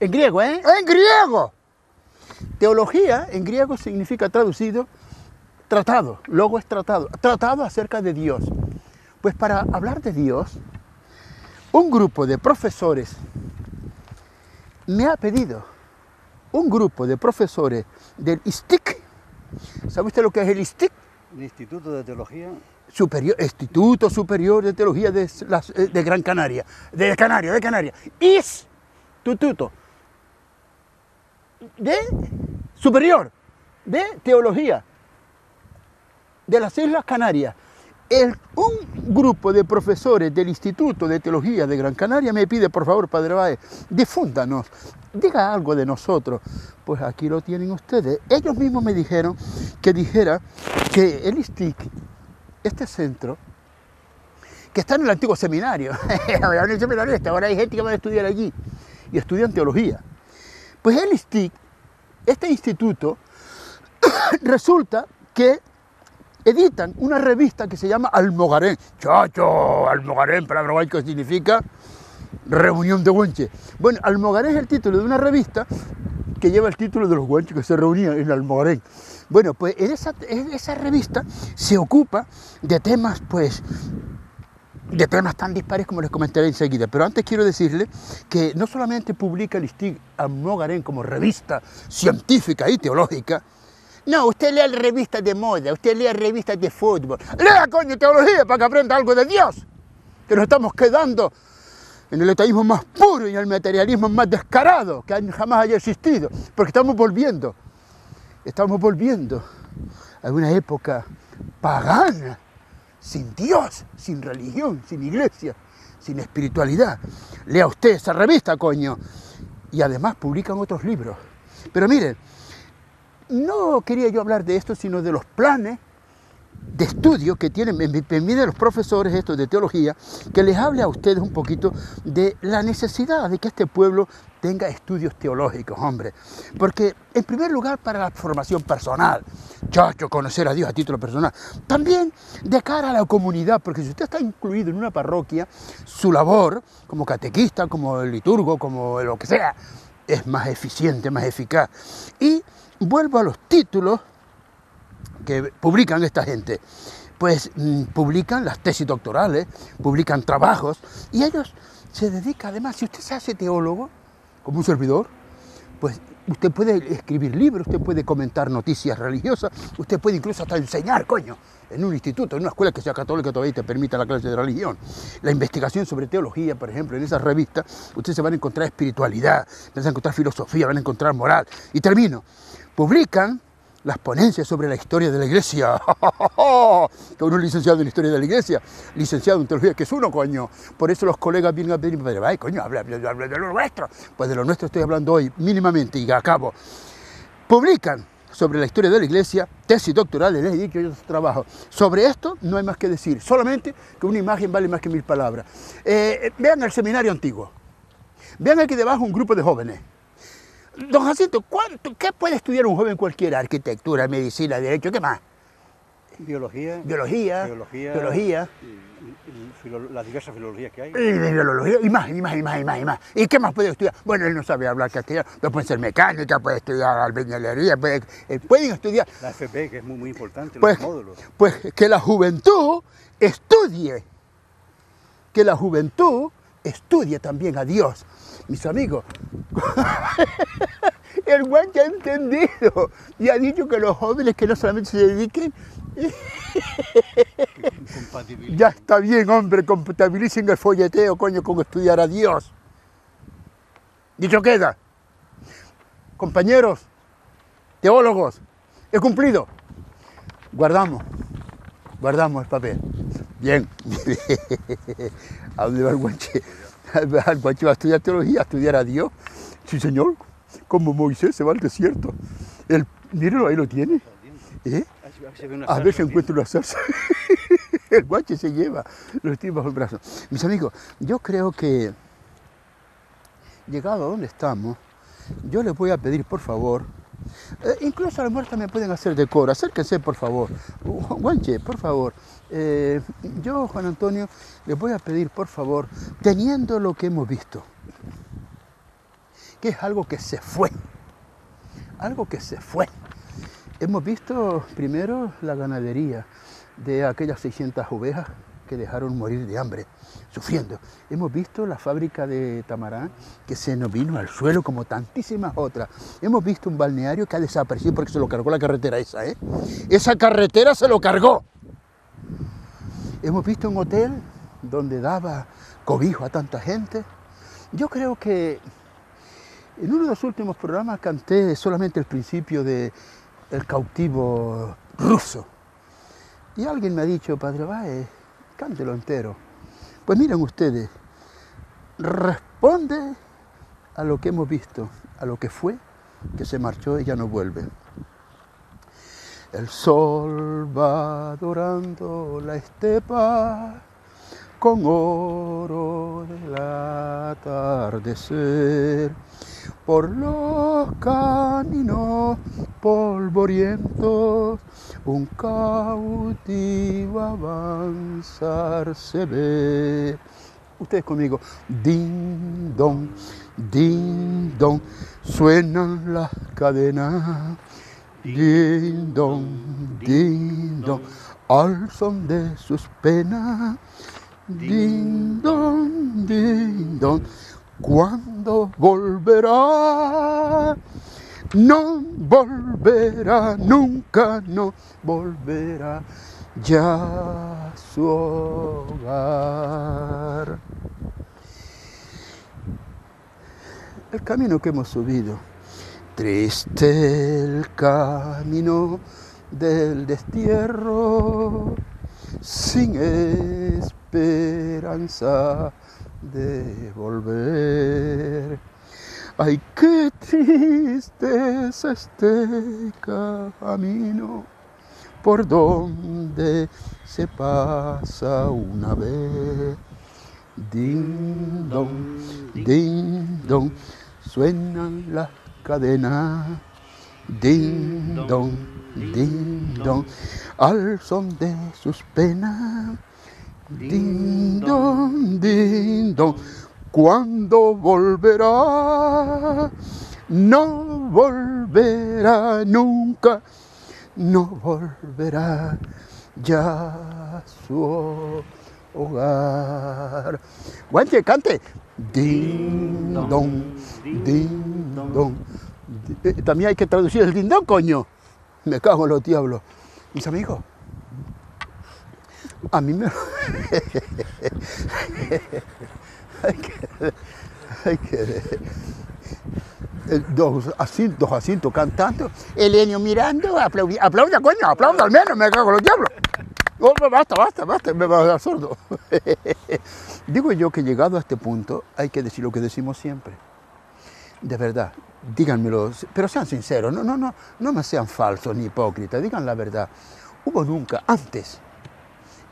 B: En griego, ¿eh? En griego. Teología en griego significa traducido tratado, logo es tratado, tratado acerca de Dios. Pues para hablar de Dios, un grupo de profesores me ha pedido, un grupo de profesores del ISTIC, ¿sabe usted lo que es el ISTIC?
C: El Instituto de Teología
B: Superior, Instituto Superior de Teología de, eh, de Gran Canaria, de Canaria, de Canaria, Instituto de Superior de Teología de las Islas Canarias. Un grupo de profesores del Instituto de Teología de Gran Canaria me pide, por favor, Padre Baez, difúndanos, diga algo de nosotros. Pues aquí lo tienen ustedes. Ellos mismos me dijeron que dijera que el ISTIC, este centro, que está en el antiguo seminario, en el seminario ahora hay gente que va a estudiar allí y estudian teología. Pues el ISTIC, este instituto, resulta que editan una revista que se llama Almogarén. Chacho, Almogarén, palabra guay que significa reunión de guanches. Bueno, Almogarén es el título de una revista que lleva el título de los guanches que se reunían en Almogarén. Bueno, pues en esa, revista se ocupa de temas, pues, de temas tan dispares como les comentaré enseguida. Pero antes quiero decirle que no solamente publica el ISTIG Almogarén como revista científica y teológica, no, usted lea revistas de moda, usted lea revistas de fútbol. Lea, coño, teología para que aprenda algo de Dios. Que nos estamos quedando en el ateísmo más puro y en el materialismo más descarado que jamás haya existido. Porque estamos volviendo, estamos volviendo a una época pagana, sin Dios, sin religión, sin iglesia, sin espiritualidad. Lea usted esa revista, coño. Y además publican otros libros. Pero miren, no quería yo hablar de esto, sino de los planes de estudio que tienen, me piden los profesores estos de teología, que les hable a ustedes un poquito de la necesidad de que este pueblo tenga estudios teológicos, hombre. Porque, en primer lugar, para la formación personal, chacho, conocer a Dios a título personal. También de cara a la comunidad, porque si usted está incluido en una parroquia, su labor, como catequista, como liturgo, como lo que sea, es más eficiente, más eficaz. Y vuelvo a los títulos que publican esta gente. Pues mm, publican las tesis doctorales, publican trabajos y ellos se dedican, además, si usted se hace teólogo, como un servidor, pues usted puede escribir libros, usted puede comentar noticias religiosas, usted puede incluso hasta enseñar, coño, en un instituto, en una escuela que sea católica todavía y te permita la clase de religión. La investigación sobre teología, por ejemplo, en esas revistas, ustedes se van a encontrar espiritualidad, van a encontrar filosofía, van a encontrar moral. Y termino, publican las ponencias sobre la historia de la iglesia. uno es licenciado en historia de la iglesia, licenciado en teología, que es uno, coño. Por eso los colegas vienen a pedirme, ay, coño, habla, de lo nuestro. Pues de lo nuestro estoy hablando hoy, mínimamente, y acabo. Publican sobre la historia de la iglesia, tesis doctorales, les yo trabajo. Sobre esto no hay más que decir, solamente que una imagen vale más que mil palabras. Eh, eh, vean el seminario antiguo. Vean aquí debajo un grupo de jóvenes. Don Jacinto, ¿cuánto, ¿qué puede estudiar un joven cualquiera? Arquitectura, medicina, derecho, ¿qué más?
C: Biología,
B: Biología,
C: y- y filo- las diversas filologías que hay.
B: y de biología, y más, y más, y más, y más, y más. ¿Y qué más puede estudiar? Bueno, él no sabe hablar castellano, pero puede ser mecánica, puede estudiar albañilería, puede, eh, pueden estudiar.
C: La FP, que es muy, muy importante,
B: Pues,
C: los módulos.
B: pues que la juventud estudie, que la juventud estudie también a Dios. Mis amigos, el guante ha entendido y ha dicho que los jóvenes que no solamente se dediquen. Ya está bien, hombre, compatibilicen el folleteo, coño, con estudiar a Dios. Dicho queda. Compañeros, teólogos, he cumplido. Guardamos, guardamos el papel. Bien. ¿A dónde va el guanche? El guanche va a estudiar teología, a estudiar a Dios. Sí, señor, como Moisés se va al desierto. El, míralo, ahí lo tiene. ¿Eh?
C: A ver si
B: encuentro una salsa. El guache se lleva los tiene bajo el brazo. Mis amigos, yo creo que llegado a donde estamos, yo les voy a pedir por favor, eh, incluso a lo mejor también pueden hacer decoro, acérquense por favor. Guanche, por favor. Eh, yo, Juan Antonio, les voy a pedir por favor, teniendo lo que hemos visto, que es algo que se fue, algo que se fue. Hemos visto primero la ganadería de aquellas 600 ovejas que dejaron morir de hambre, sufriendo. Hemos visto la fábrica de Tamarán que se nos vino al suelo como tantísimas otras. Hemos visto un balneario que ha desaparecido porque se lo cargó la carretera esa, ¿eh? Esa carretera se lo cargó. Hemos visto un hotel donde daba cobijo a tanta gente. Yo creo que en uno de los últimos programas canté solamente el principio de El cautivo ruso. Y alguien me ha dicho, Padre Baez, cántelo entero. Pues miren ustedes, responde a lo que hemos visto, a lo que fue, que se marchó y ya no vuelve. El sol va dorando la estepa con oro del atardecer por los caminos polvorientos un cautivo avanzar se ve. Ustedes conmigo, din don, din don, suenan las cadenas, din don, din don, al son de sus penas, din don, din don, ¿cuándo volverá? No volverá, nunca no volverá ya su hogar. El camino que hemos subido, triste el camino del destierro, sin esperanza de volver. Ay, qué triste es este camino por donde se pasa una vez. Ding dong, ding dong, suenan las cadenas. Ding dong, ding dong, al son de sus penas. Ding dong, ding dong, ¿cuándo volverá? No volverá nunca, no volverá ya su hogar. Guanche, cante. Ding dong. Eh, También hay que traducir el ding dong, coño. Me cago en los diablos. Mis amigos, a mí me... eh, Dos Jacinto, dos Jacinto cantando, Elenio mirando, aplaudi, aplauda, coño, aplauda al menos, me cago en los diablos. Basta, basta, basta, me va a dar sordo. Digo yo que llegado a este punto hay que decir lo que decimos siempre. De verdad, díganmelo, pero sean sinceros, no, no, no, no me sean falsos ni hipócritas, digan la verdad. ¿Hubo nunca antes,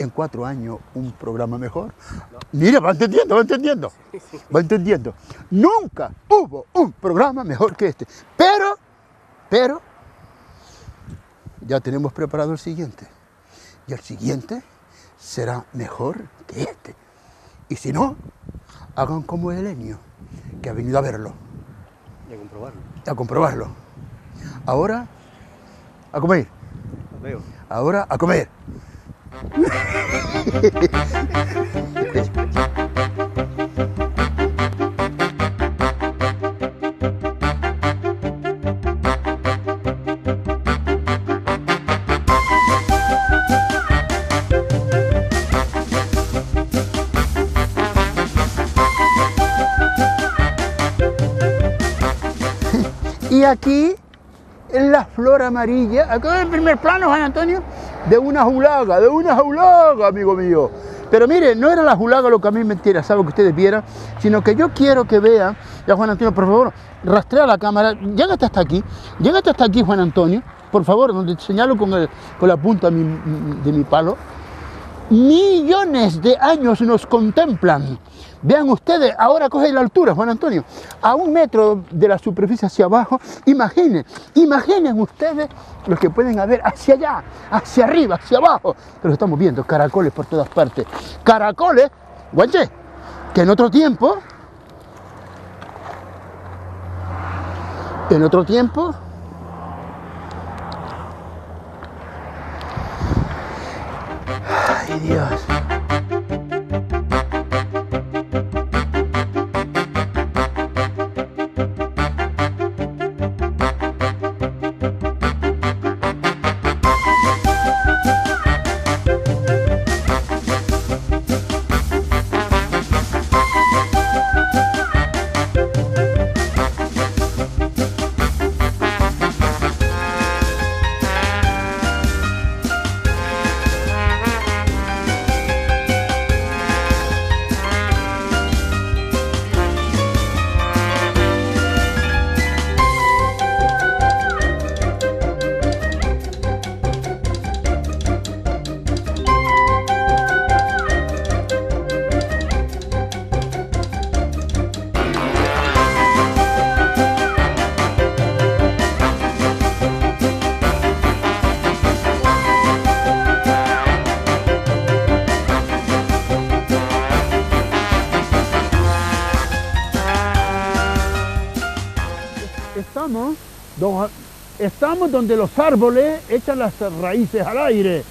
B: en cuatro años, un programa mejor? Mira, va entendiendo, va entendiendo, va entendiendo. Nunca hubo un programa mejor que este. Pero, pero, ya tenemos preparado el siguiente. Y el siguiente será mejor que este. Y si no, hagan como Elenio, que ha venido a verlo
C: Y a comprobarlo.
B: a comprobarlo. Ahora, a comer. Ahora, a comer. Y aquí en la flor amarilla, acá en primer plano, Juan Antonio, de una julaga, de una julaga, amigo mío. Pero mire, no era la julaga lo que a mí me interesaba que ustedes vieran, sino que yo quiero que vean, ya Juan Antonio, por favor, rastrea la cámara, llégate hasta aquí, llégate hasta aquí, Juan Antonio, por favor, donde señalo con, el- con la punta de mi- de mi palo. Millones de años nos contemplan. Vean ustedes, ahora coge la altura, Juan Antonio, a un metro de la superficie hacia abajo. Imaginen, imaginen ustedes los que pueden ver hacia allá, hacia arriba, hacia abajo. Pero estamos viendo caracoles por todas partes. Caracoles, guache, que en otro tiempo, en otro tiempo, ay Dios. Estamos donde los árboles echan las raíces al aire.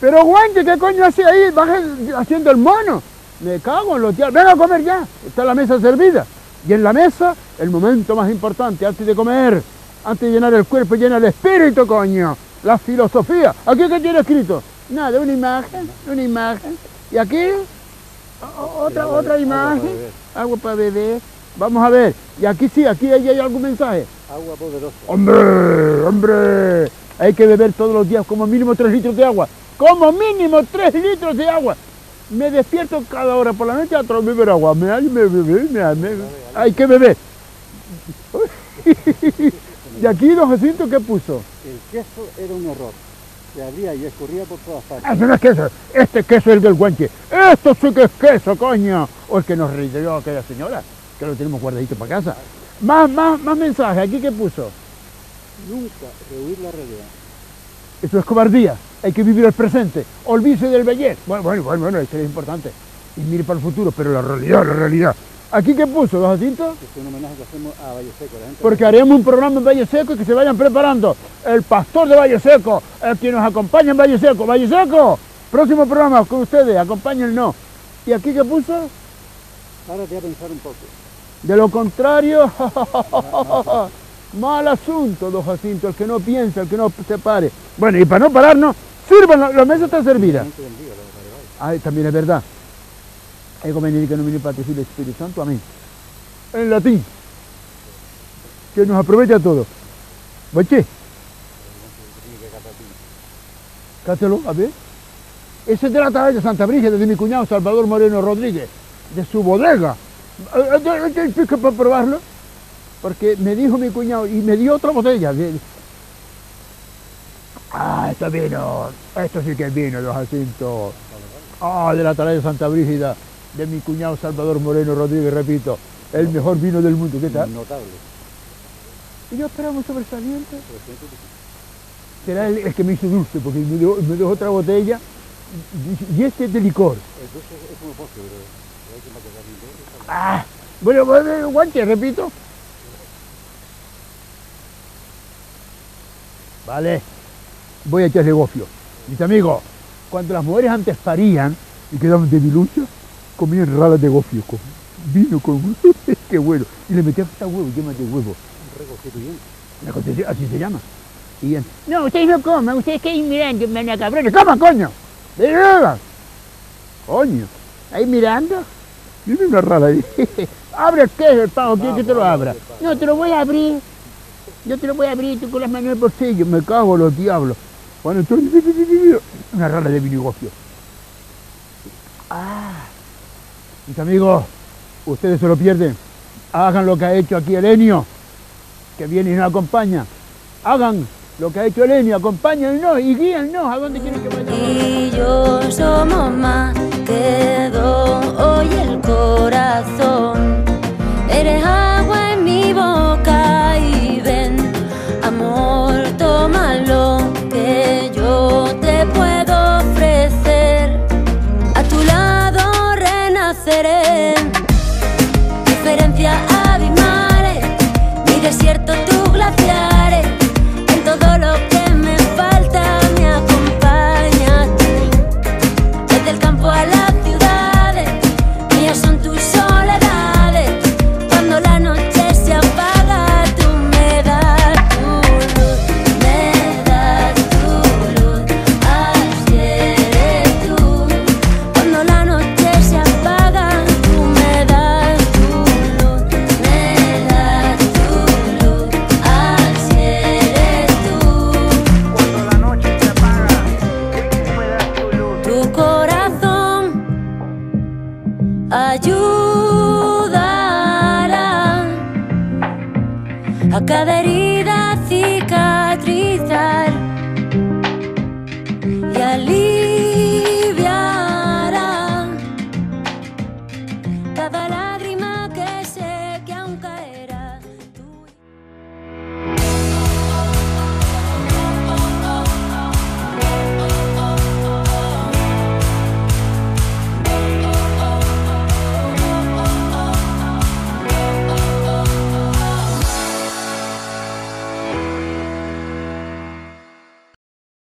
B: Pero guante, ¿qué coño hace ahí? Baja haciendo el mono. Me cago en los diablos. Ven a comer ya. Está la mesa servida. Y en la mesa, el momento más importante, antes de comer, antes de llenar el cuerpo, llena el espíritu, coño. La filosofía. ¿Aquí qué tiene escrito? Nada, una imagen, una imagen. Y aquí, otra, otra imagen. Agua para beber. Vamos a ver. Y aquí sí, aquí hay, hay algún mensaje.
C: Agua poderosa.
B: ¡Hombre! ¡Hombre! Hay que beber todos los días como mínimo 3 litros de agua. Como mínimo 3 litros de agua. Me despierto cada hora por la noche a beber agua. Me, me, me, me, me, Hay que beber. ¿Y aquí, don Jacinto, qué puso?
C: El queso era un error. Se abría y escurría por todas partes.
B: Eso no es queso. Este queso es el del guanche. Esto sí que es queso, coño. O es que nos rió aquella señora, que lo tenemos guardadito para casa. Más, más, más mensajes. ¿Aquí qué puso?
C: Nunca rehuir la realidad.
B: Eso es cobardía. Hay que vivir el presente. Olvídese del bellez. Bueno, bueno, bueno, bueno, esto es importante. Y mire para el futuro, pero la realidad, la realidad. ¿Aquí qué puso, don Jacinto?
C: Es un homenaje que hacemos a Valle Seco. La gente
B: Porque haremos un programa en Valle Seco y que se vayan preparando. El pastor de Valle Seco, el que nos acompaña en Valle Seco. Valle Seco, próximo programa con ustedes, acompáñennos. ¿Y aquí qué puso?
C: Ahora te voy a pensar un poco.
B: De lo contrario, mal asunto, don Jacinto, el que no piensa, el que no se pare. Bueno, y para no pararnos, sirvan, la, mesa está servida. Ah, también es verdad. Ego benedica nomine Patris Filii et Spiritus Santo. Amén. En latín. Que nos aprovecha todo. Bache. Cátelo, a ver. Ese es de la talla de Santa Brígida, de mi cuñado Salvador Moreno Rodríguez, de su bodega. Eh, para probarlo, porque me dijo mi cuñado y me dio otra botella. Ah, esto es vino, esto sí que es vino, don Jacinto. Ah, de la talla de Santa Brígida, de mi cuñado Salvador Moreno Rodríguez, repito, el mejor vino del mundo. ¿Qué tal?
C: Notable.
B: Y yo esperaba un sobresaliente. Será el, el que me hizo dulce, porque me dio, me dio otra botella y, y este es de licor.
C: El dulce es como postre, pero hay que maquillar bien.
B: Ah, bueno, guante, repito. Vale, voy a echarle gofio. Mis amigos, cuando las mujeres antes parían y quedaban debiluchas, comían ralas de gofio con vino con qué bueno. Y le metían hasta huevo, yemas de huevo.
C: Reconstituyente.
B: Así se llama. Y no, ustedes no coman, ustedes que ahí mirando, mena cabrones, coman, coño. ¡Venga! Coño, ahí mirando. Viene una rara ahí. Abre el queso, el pavo, ¿quiere que te lo abra? No, te lo voy a abrir. yo te lo voy a abrir tú con las manos en el bolsillo. Me cago los diablos. Bueno, entonces, una rana de vinigofio. Ah, mis amigos, ustedes se lo pierden. Hagan lo que ha hecho aquí Elenio, que viene y nos acompaña. Hagan lo que ha hecho Elenio, acompáñennos y guíennos a donde quieren que vayamos.
G: y yo somos más hoy el corazón. Eres agua en mi boca